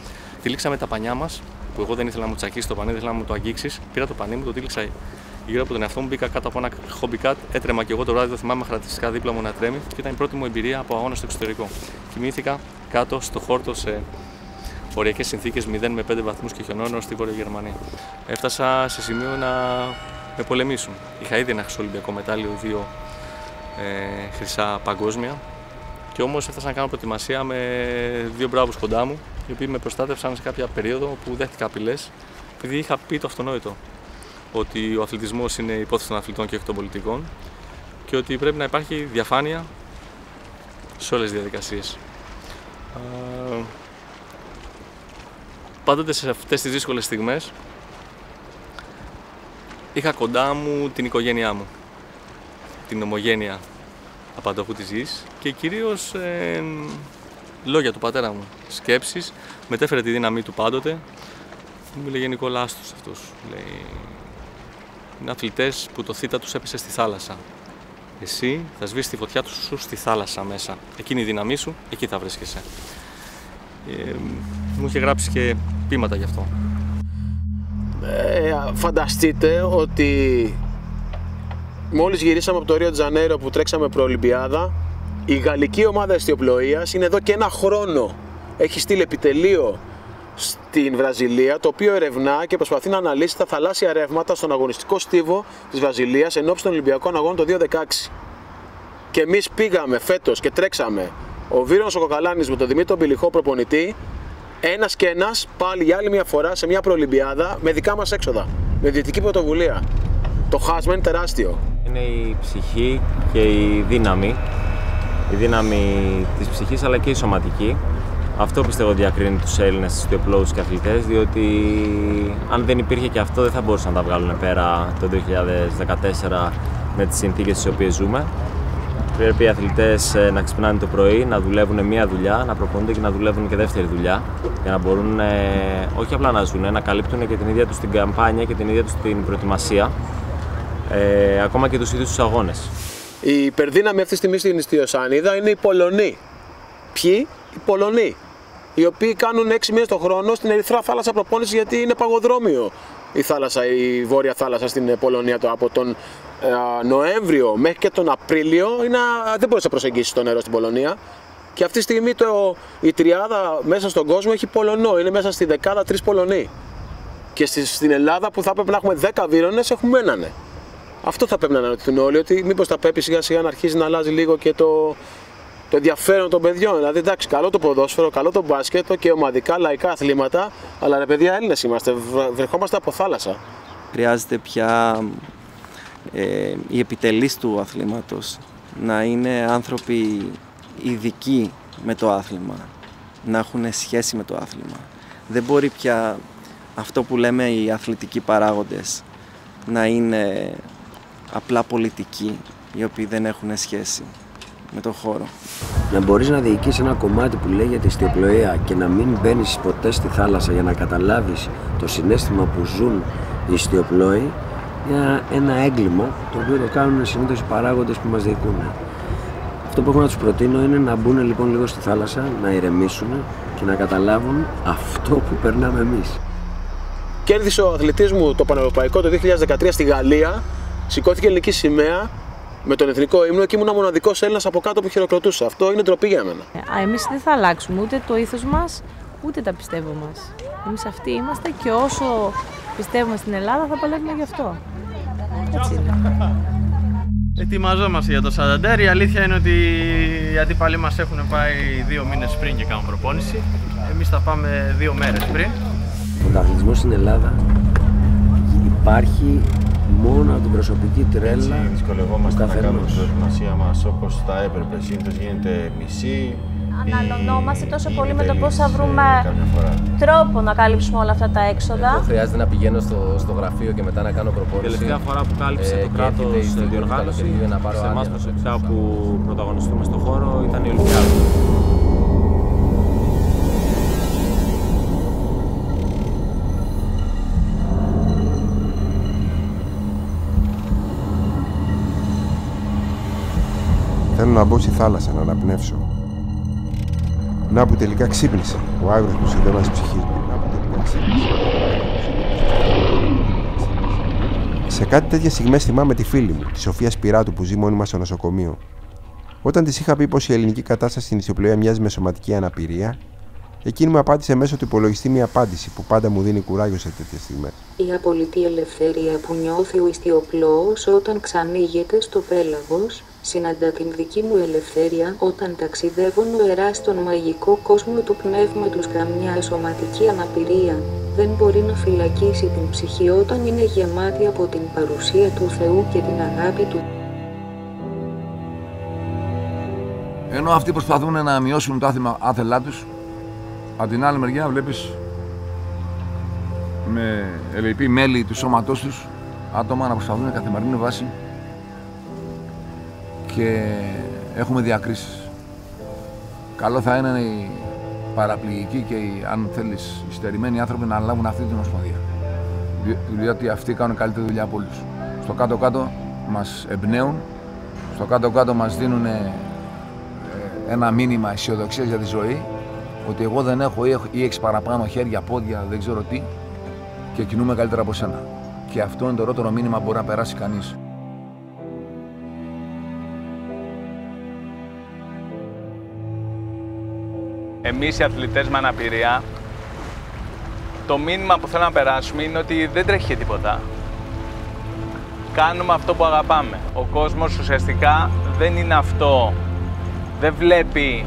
Τυλίξαμε τα πανιά μας, που εγώ δεν ήθελα να μου τσακίσει το πανί, δεν ήθελα να μου το αγγίξεις. Πήρα το πανί μου, το τύλιξα γύρω από τον εαυτό μου, μπήκα κάτω από ένα χομπικάτ, έτρεμα και εγώ το βράδυ, το θυμάμαι χαρακτηριστικά δίπλα μου να τρέμει και ήταν η πρώτη μου εμπειρία από αγώνα στο εξωτερικό. Κοιμήθηκα κάτω στο χόρτο σε οριακές συνθήκες 0 με 5 βαθμούς και χιονόνερο στη Βόρεια Γερμανία. Έφτασα σε σημείο να με πολεμήσουν. Είχα ήδη ένα χρυσό μετάλλιο, δύο ε, χρυσά παγκόσμια. Και όμως έφτασα να κάνω προετοιμασία με δύο μπράβους κοντά μου, οι οποίοι με προστάτευσαν σε κάποια περίοδο που δέχτηκα απειλές, επειδή είχα πει το αυτονόητο. Ότι ο αθλητισμός είναι υπόθεση των αθλητών και όχι των πολιτικών και ότι πρέπει να υπάρχει διαφάνεια σε όλες τις διαδικασίες. Πάντοτε σε αυτές τις δύσκολες στιγμές είχα κοντά μου την οικογένειά μου την ομογένεια απαντοχού της γης και κυρίως ε, λόγια του πατέρα μου, σκέψεις, μετέφερε τη δύναμή του πάντοτε Μου λέγε Νικόλα Άστος αυτός. Λέει, είναι αθλητές που το θήτα τους έπεσε στη θάλασσα. Εσύ θα σβήσεις τη φωτιά του σου στη θάλασσα μέσα. Εκείνη η δύναμή σου, εκεί θα βρίσκεσαι. Ε, μου είχε γράψει και πείματα γι' αυτό. Ε, φανταστείτε ότι μόλις γυρίσαμε από το Ρίο Τζανέρο που τρέξαμε προολυμπιάδα η γαλλική ομάδα αιστιοπλοείας είναι εδώ και ένα χρόνο. Έχει στείλει επιτελείο στην Βραζιλία, το οποίο ερευνά και προσπαθεί να αναλύσει τα θαλάσσια ρεύματα στον αγωνιστικό στίβο της Βραζιλίας εν των Ολυμπιακών Αγώνων το 2016. Και εμείς πήγαμε φέτος και τρέξαμε ο Βίρονο ο Κοκαλάνης με τον Δημήτρη Μπιλιχό προπονητή, ένας και ένας πάλι για άλλη μια φορά σε μια προολυμπιάδα με δικά μας έξοδα. Με δυτική πρωτοβουλία. Το χάσμα είναι τεράστιο. Είναι η ψυχή και η δύναμη. Η δύναμη της ψυχής αλλά και η σωματική. Αυτό πιστεύω διακρίνει τους Έλληνες ιστιοπλώους και αθλητές, διότι αν δεν υπήρχε και αυτό δεν θα μπορούσαν να τα βγάλουν πέρα το 2014 με τις συνθήκες στις οποίες ζούμε. Πρέπει οι αθλητές ε, να ξυπνάνε το πρωί, να δουλεύουν μία δουλειά, να προπονούνται και να δουλεύουν και δεύτερη δουλειά. Για να μπορούν ε, όχι απλά να ζουν, να καλύπτουν και την ίδια τους την καμπάνια και την ίδια τους την προετοιμασία. Ε, ακόμα και τους ίδιους τους αγώνες. Η υπερδύναμη αυτή τη στιγμή στην Ιστιοσανίδα είναι οι Πολωνοί. Ποιοι; Οι Πολωνοί. Οι οποίοι κάνουν 6 μήνες το χρόνο στην Ερυθρά Θάλασσα προπόνηση γιατί είναι παγοδρόμιο η θάλασσα, η βόρεια θάλασσα στην Πολωνία το, από τον ε, Νοέμβριο μέχρι και τον Απρίλιο είναι, δεν μπορείς να προσεγγίσεις το νερό στην Πολωνία. Και αυτή τη στιγμή το, η τριάδα μέσα στον κόσμο έχει Πολωνό. Είναι μέσα στη δεκάδα τρεις Πολωνοί. Και στη, στην Ελλάδα που θα πρέπει να έχουμε 10 βύρονε έχουμε έναν. Αυτό θα πρέπει να αναρωτηθούν όλοι, ότι μήπως θα πρέπει σιγά σιγά να αρχίσει να αλλάζει λίγο και το, το ενδιαφέρον των παιδιών. Δηλαδή, εντάξει, καλό το ποδόσφαιρο, καλό το μπάσκετ και ομαδικά λαϊκά αθλήματα, αλλά ρε παιδιά Έλληνες είμαστε, βρεχόμαστε από θάλασσα. Χρειάζεται πια ε, οι επιτελείς του αθλήματος να είναι άνθρωποι ειδικοί με το άθλημα, να έχουν σχέση με το άθλημα. Δεν μπορεί πια αυτό που λέμε οι αθλητικοί παράγοντες να είναι απλά πολιτικοί οι οποίοι δεν έχουν σχέση με το χώρο. Να μπορείς να διοικείς ένα κομμάτι που λέγεται ιστιοπλοεία και να μην μπαίνεις ποτέ στη θάλασσα για να καταλάβεις το συνέστημα που ζουν οι ιστιοπλόοι για ένα έγκλημα το οποίο το κάνουν συνήθως οι παράγοντες που μας διοικούν. Αυτό που έχω να τους προτείνω είναι να μπουν λοιπόν λίγο στη θάλασσα, να ηρεμήσουν και να καταλάβουν αυτό που περνάμε εμείς. Κέρδισε ο αθλητής μου το Πανευρωπαϊκό το 2013 στη Γαλλία. Σηκώθηκε ελληνική σημαία με τον εθνικό ύμνο και ήμουν ο μοναδικός Έλληνας από κάτω που χειροκροτούσε. Αυτό είναι ντροπή για μένα. Εμείς δεν θα αλλάξουμε ούτε το ήθος μας, ούτε τα πιστεύω μας. Εμείς αυτοί είμαστε και όσο πιστεύουμε στην Ελλάδα θα παλεύουμε γι' αυτό. Έτσι είναι. Ετοιμαζόμαστε για το Σανταντέρ. Η αλήθεια είναι ότι οι αντίπαλοι μας έχουν πάει δύο μήνες πριν και κάνουν προπόνηση. Εμείς θα πάμε δύο μέρες πριν. Ο πρωταθλητισμό στην Ελλάδα υπάρχει μόνο από την προσωπική τρέλα. Έτσι, δυσκολευόμαστε να κάνουμε την προετοιμασία μας όπως θα έπρεπε. Συνήθως γίνεται μισή, αναλωνόμαστε τόσο πολύ με το πώς θα βρούμε τρόπο να κάλυψουμε όλα αυτά τα έξοδα. Εγώ χρειάζεται να πηγαίνω στο, στο γραφείο και μετά να κάνω προπόνηση. Τελευταία φορά που κάλυψε ε, το κράτος την διοργάνωση, να πάρω σε εμάς προσωπικά που πρωταγωνιστούμε στον χώρο ήταν η Ολυμπιάδα. Θέλω να μπω στη θάλασσα να αναπνεύσω. Να που τελικά ξύπνησε ο άγρος που συνδέμα της ψυχής μου. Να που τελικά ξύπνησε. Σε κάτι τέτοιες στιγμές θυμάμαι τη φίλη μου, τη Σοφία Σπυράτου που ζει μόνιμα στο νοσοκομείο. Όταν της είχα πει πως η ελληνική κατάσταση στην ηθιοπλοεία μοιάζει με σωματική αναπηρία, εκείνη μου απάντησε μέσω του υπολογιστή μια απάντηση που πάντα μου δίνει κουράγιο σε τέτοιες στιγμές. Η απολυτή ελευθερία που νιώθει ο ιστιοπλώος όταν ξανήγεται στο πέλαγος συναντά την δική μου ελευθερία όταν ταξιδεύω νοερά στον μαγικό κόσμο του πνεύματος καμιά σωματική αναπηρία. Δεν μπορεί να φυλακίσει την ψυχή όταν είναι γεμάτη από την παρουσία του Θεού και την αγάπη του. Ενώ αυτοί προσπαθούν να μειώσουν το άθλημα άθελά τους, από την άλλη μεριά βλέπεις με ελεηπή μέλη του σώματός τους άτομα να προσπαθούν καθημερινή βάση και έχουμε διακρίσεις. Καλό θα είναι οι παραπληγικοί και οι, αν θέλεις, οι στερημένοι άνθρωποι να αναλάβουν αυτή την ομοσπονδία. Διότι αυτοί κάνουν καλύτερη δουλειά από όλους. Στο κάτω-κάτω μας εμπνέουν, στο κάτω-κάτω μας δίνουν ε, ένα μήνυμα αισιοδοξίας για τη ζωή, ότι εγώ δεν έχω ή έχεις παραπάνω χέρια, πόδια, δεν ξέρω τι, και κινούμε καλύτερα από σένα. Και αυτό είναι το ρότερο μήνυμα που μπορεί να περάσει κανείς. Εμείς οι αθλητές με αναπηρία, το μήνυμα που θέλω να περάσουμε είναι ότι δεν τρέχει τίποτα. Κάνουμε αυτό που αγαπάμε. Ο κόσμος ουσιαστικά δεν είναι αυτό, δεν βλέπει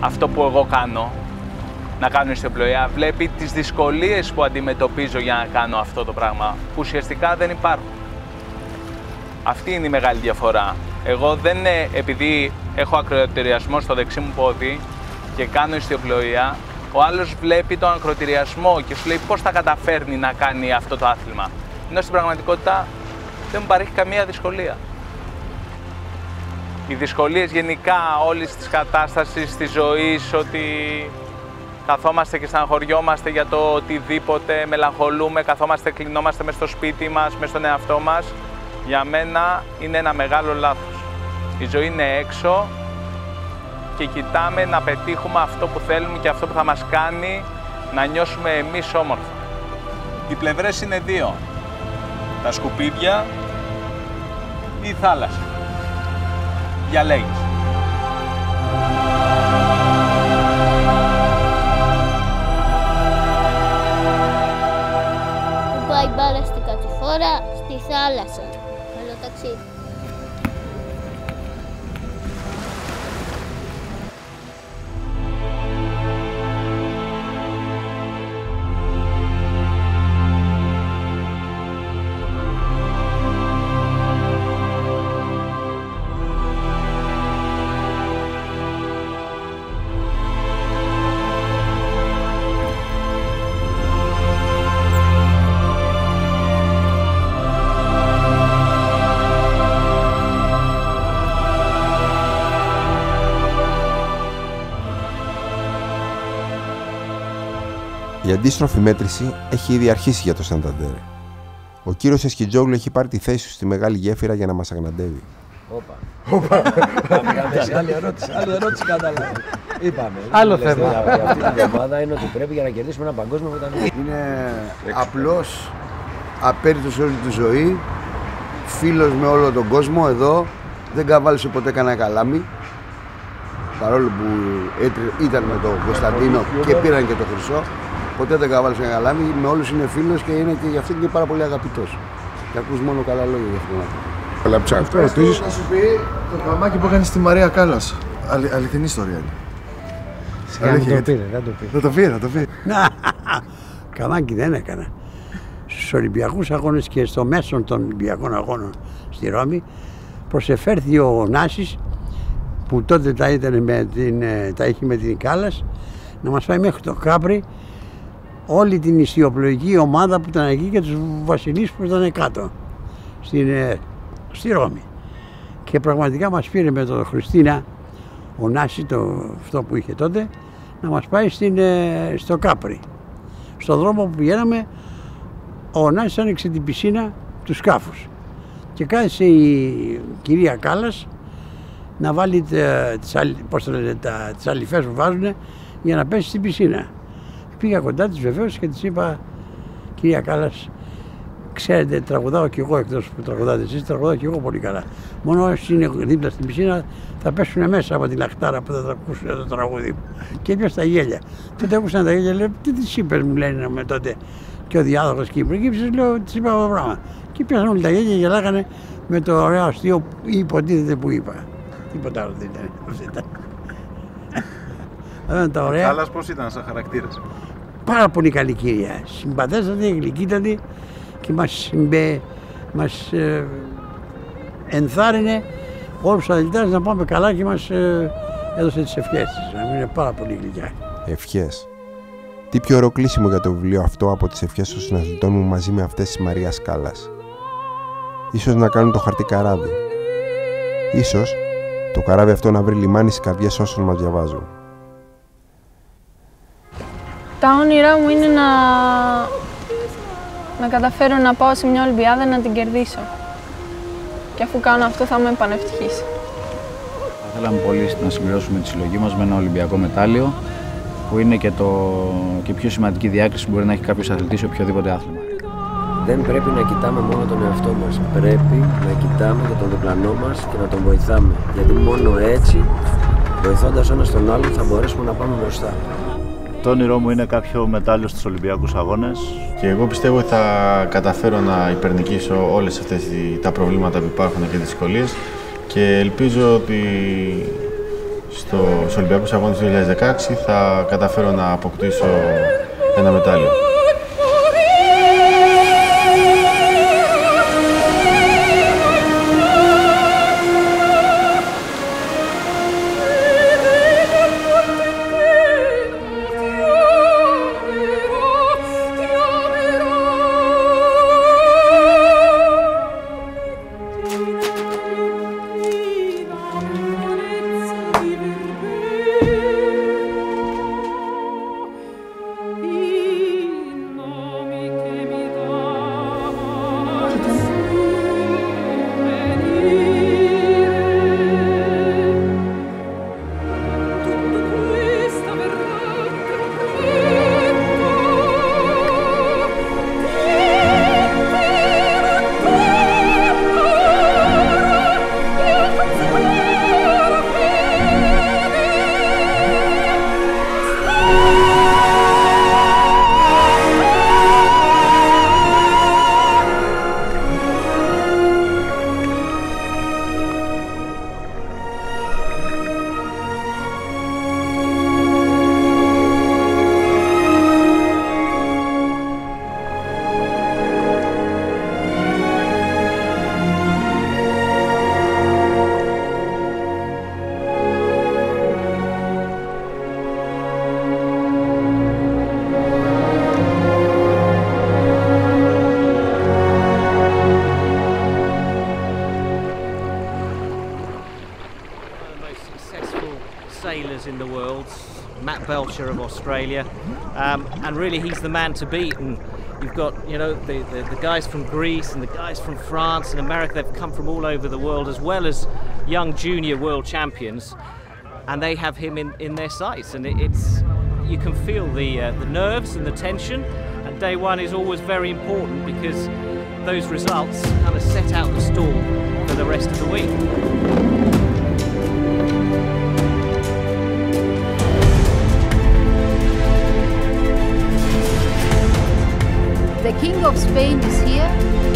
αυτό που εγώ κάνω, να κάνω ιστιοπλοεία, βλέπει τις δυσκολίες που αντιμετωπίζω για να κάνω αυτό το πράγμα, που ουσιαστικά δεν υπάρχουν. Αυτή είναι η μεγάλη διαφορά. Εγώ δεν είναι, επειδή έχω ακροτηριασμό στο δεξί μου πόδι και κάνω ιστιοπλοεία, ο άλλος βλέπει τον ακροτηριασμό και σου λέει πώς θα καταφέρνει να κάνει αυτό το άθλημα. Ενώ στην πραγματικότητα δεν μου παρέχει καμία δυσκολία. Οι δυσκολίες γενικά όλης της κατάστασης της ζωής, ότι καθόμαστε και στεναχωριόμαστε για το οτιδήποτε, μελαγχολούμε, καθόμαστε, κλεινόμαστε μες στο σπίτι μας, μες στον εαυτό μας, για μένα είναι ένα μεγάλο λάθος. Η ζωή είναι έξω και κοιτάμε να πετύχουμε αυτό που θέλουμε και αυτό που θα μας κάνει να νιώσουμε εμείς όμορφα. Οι πλευρές είναι δύο. Τα σκουπίδια ή η θάλασσα. Διαλέγεις. πάει μπάλα στην κατηφόρα, στη θάλασσα. Η αντίστροφη μέτρηση έχει ήδη αρχίσει για το Σανταντέρ. Ο κύριος Εσκιτζόγλου έχει πάρει τη θέση του στη μεγάλη γέφυρα για να μας αγναντεύει. Όπα. Όπα. Πάμε σε άλλη ερώτηση. Άλλη ερώτηση κατάλαβα. Είπαμε. Άλλο θέμα. Αυτή την εβδομάδα είναι ότι πρέπει για να κερδίσουμε ένα παγκόσμιο πρωταθλητή. Είναι απλώ απέριτο σε όλη τη ζωή. Φίλος με όλο τον κόσμο εδώ. Δεν καβάλισε ποτέ κανένα καλάμι. Παρόλο που ήταν με τον Κωνσταντίνο και πήραν και το χρυσό. Ποτέ δεν καβάλισε ένα καλάμι. Με όλους είναι φίλος και είναι και γι' αυτό είναι πάρα πολύ αγαπητός. Και ακούς μόνο καλά λόγια γι' αυτό. Αλλά ψάχνω ρωτήσεις. Να σου πει το καμάκι που έκανε στη Μαρία Κάλλας. Αλη, αληθινή ιστορία είναι. Σιγά μην το πήρε, δεν το πήρε. Δεν το πήρε, το πήρε. Καμάκι δεν έκανα. Στους Ολυμπιακούς Αγώνες και στο μέσο των Ολυμπιακών Αγώνων στη Ρώμη προσεφέρθη ο Νάσης που τότε τα, ήταν με την, ε, τα είχε με την Κάλλας να μας πάει μέχρι το Κάπρι όλη την ιστιοπλοϊκή ομάδα που ήταν εκεί και τους βασιλείς που ήταν κάτω στην, ε, στη Ρώμη. Και πραγματικά μας πήρε με τον Χριστίνα ο Νάσης, το, αυτό που είχε τότε, να μας πάει στην, ε, στο Κάπρι. Στον δρόμο που πηγαίναμε, ο Νάσης άνοιξε την πισίνα του σκάφους και κάθισε η κυρία Κάλλας να βάλει τα, τις, πώς το λένε, τα, τις αλυφές που βάζουν για να πέσει στην πισίνα. Πήγα κοντά της βεβαίως και της είπα κυρία Κάλλας ξέρετε τραγουδάω κι εγώ εκτός που τραγουδάτε εσείς τραγουδάω κι εγώ πολύ καλά. Μόνο όσοι είναι δίπλα στην πισίνα θα πέσουν μέσα από τη λαχτάρα που θα ακούσουν το τραγούδι μου. Και έπιασε τα γέλια. Τότε άκουσαν τα γέλια, λέω τι τις είπες μου λένε με τότε και ο διάδοχος και η πριγκίψης, λέω τις είπα αυτό το πράγμα. Και πιάσαν όλοι τα γέλια και γελάγανε με το ωραίο αστείο που υποτίθεται που είπα. Τίποτα άλλο δεν ήταν. Αυτά τα ωραία. Κάλλας πώς ήταν σαν χαρακτήρας; Πάρα πολύ καλή κυρία. Συμπαθέστατη, γλυκύτατη και μας, συμπε, μας ε, ενθάρρυνε όλους τους αθλητές να πάμε καλά και μας ε, έδωσε τις ευχές της. Να είναι πάρα πολύ γλυκιά. Ευχές. Τι πιο ωραίο κλείσιμο για το βιβλίο αυτό από τις ευχές των συναθλητών μου μαζί με αυτές της Μαρίας Κάλλας. Ίσως να κάνουν το χαρτί καράβι. Ίσως το καράβι αυτό να βρει λιμάνι στις καρδιές όσων μας διαβάζουν. Τα όνειρά μου είναι να, να καταφέρω να πάω σε μια Ολυμπιάδα να την κερδίσω. Και αφού κάνω αυτό θα είμαι πανευτυχής. Θα θέλαμε πολύ να συμπληρώσουμε τη συλλογή μας με ένα Ολυμπιακό μετάλλιο που είναι και, το, και η πιο σημαντική διάκριση που μπορεί να έχει κάποιος αθλητής σε οποιοδήποτε άθλημα. Δεν πρέπει να κοιτάμε μόνο τον εαυτό μας. Πρέπει να κοιτάμε και τον διπλανό μας και να τον βοηθάμε. Γιατί μόνο έτσι, βοηθώντας ένας τον άλλον, θα μπορέσουμε να πάμε μπροστά. Το όνειρό μου είναι κάποιο μετάλλιο στους Ολυμπιακούς Αγώνες. Και εγώ πιστεύω ότι θα καταφέρω να υπερνικήσω όλες αυτές τα προβλήματα που υπάρχουν και τις δυσκολίες και ελπίζω ότι στο, στους Ολυμπιακούς Αγώνες του 2016 θα καταφέρω να αποκτήσω ένα μετάλλιο. Sailors in the world, Matt Belcher of Australia, um, and really he's the man to beat. And you've got you know the, the, the guys from Greece and the guys from France and America. They've come from all over the world, as well as young junior world champions, and they have him in, in their sights. And it, it's you can feel the uh, the nerves and the tension. And day one is always very important because those results kind of set out the stall for the rest of the week. The King of Spain is here.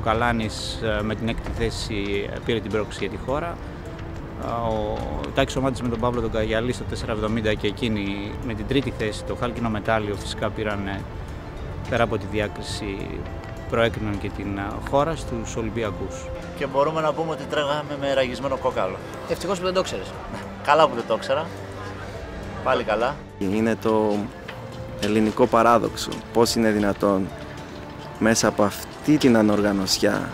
Κοκαλάνης ε, με την έκτη θέση ε, πήρε την πρόκληση για τη χώρα. Ε, Ο Τάκης Ομάτης με τον Παύλο τον Καγιαλή στο 4.70 και εκείνη με την τρίτη θέση, το χάλκινο μετάλλιο φυσικά πήραν πέρα από τη διάκριση προέκριναν και την α, χώρα στους Ολυμπιακούς. Και μπορούμε να πούμε ότι τρέχαμε με ραγισμένο κόκαλο. Ευτυχώς που δεν το ξέρεις. Καλά που δεν το ήξερα. Πάλι καλά. Είναι το ελληνικό παράδοξο. Πώς είναι δυνατόν μέσα από αυτή την ανοργανωσιά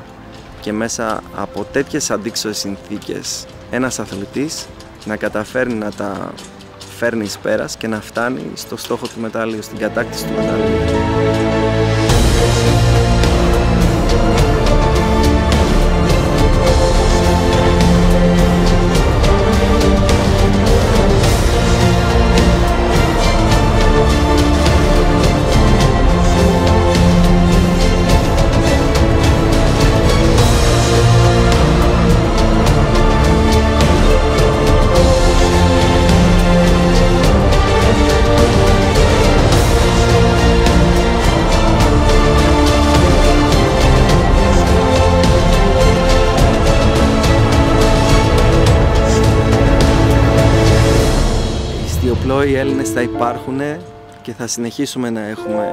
και μέσα από τέτοιες αντίξωες συνθήκες ένας αθλητής να καταφέρνει να τα φέρνει εις πέρας και να φτάνει στο στόχο του μετάλλιου, στην κατάκτηση του μετάλλιου. Ιστιοπλόοι Έλληνες θα υπάρχουν και θα συνεχίσουμε να έχουμε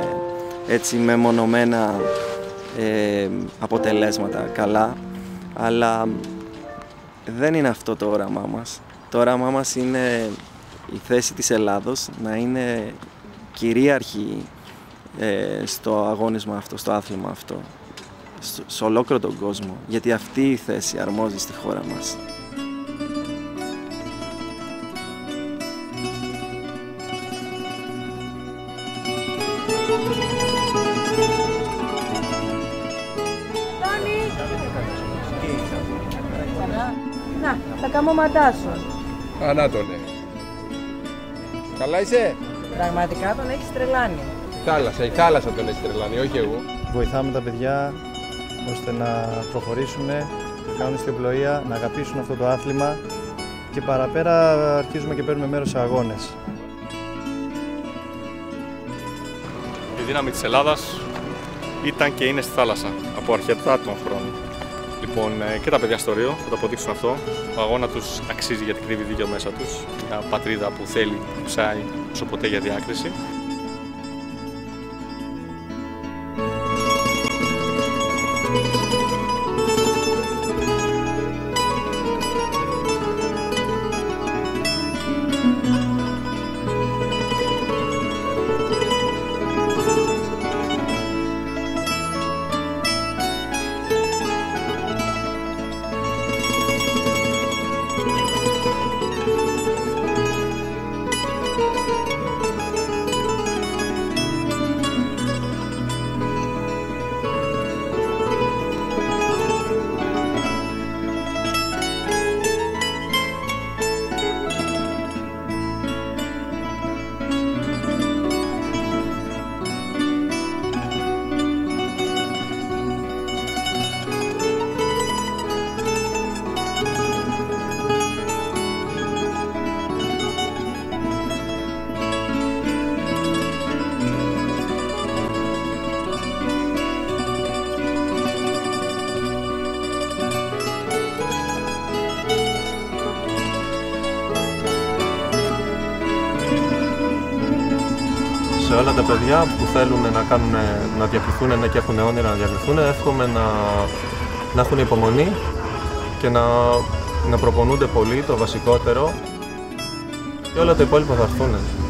έτσι μεμονωμένα ε, αποτελέσματα καλά αλλά δεν είναι αυτό το όραμά μας. Το όραμά μας είναι η θέση της Ελλάδος να είναι κυρίαρχη ε, στο αγώνισμα αυτό, στο άθλημα αυτό, στο, σε ολόκληρο τον κόσμο, γιατί αυτή η θέση αρμόζει στη χώρα μας. Να, τα καμώματά σου. Ανάτολε. Καλά είσαι; Πραγματικά τον έχεις τρελάνει. Θάλασσα, η θάλασσα τον έχει τρελάνει, όχι εγώ. Βοηθάμε τα παιδιά ώστε να προχωρήσουν, να κάνουν ιστιοπλοεία, να αγαπήσουν αυτό το άθλημα και παραπέρα αρχίζουμε και παίρνουμε μέρος σε αγώνες. Η δύναμη της Ελλάδας ήταν και είναι στη θάλασσα από αρκετά των χρόνων. Λοιπόν, ε, και τα παιδιά στο Ρίο θα το αποδείξουν αυτό. Ο αγώνα τους αξίζει γιατί κρύβει δίκιο μέσα τους. Μια πατρίδα που θέλει, που ψάει όσο ποτέ για διάκριση. Όλα τα παιδιά που θέλουν να, κάνουν, να διακριθούν ναι, και έχουν όνειρα να διακριθούν, εύχομαι να, να έχουν υπομονή και να, να προπονούνται πολύ, το βασικότερο και όλα τα υπόλοιπα θα έρθουν.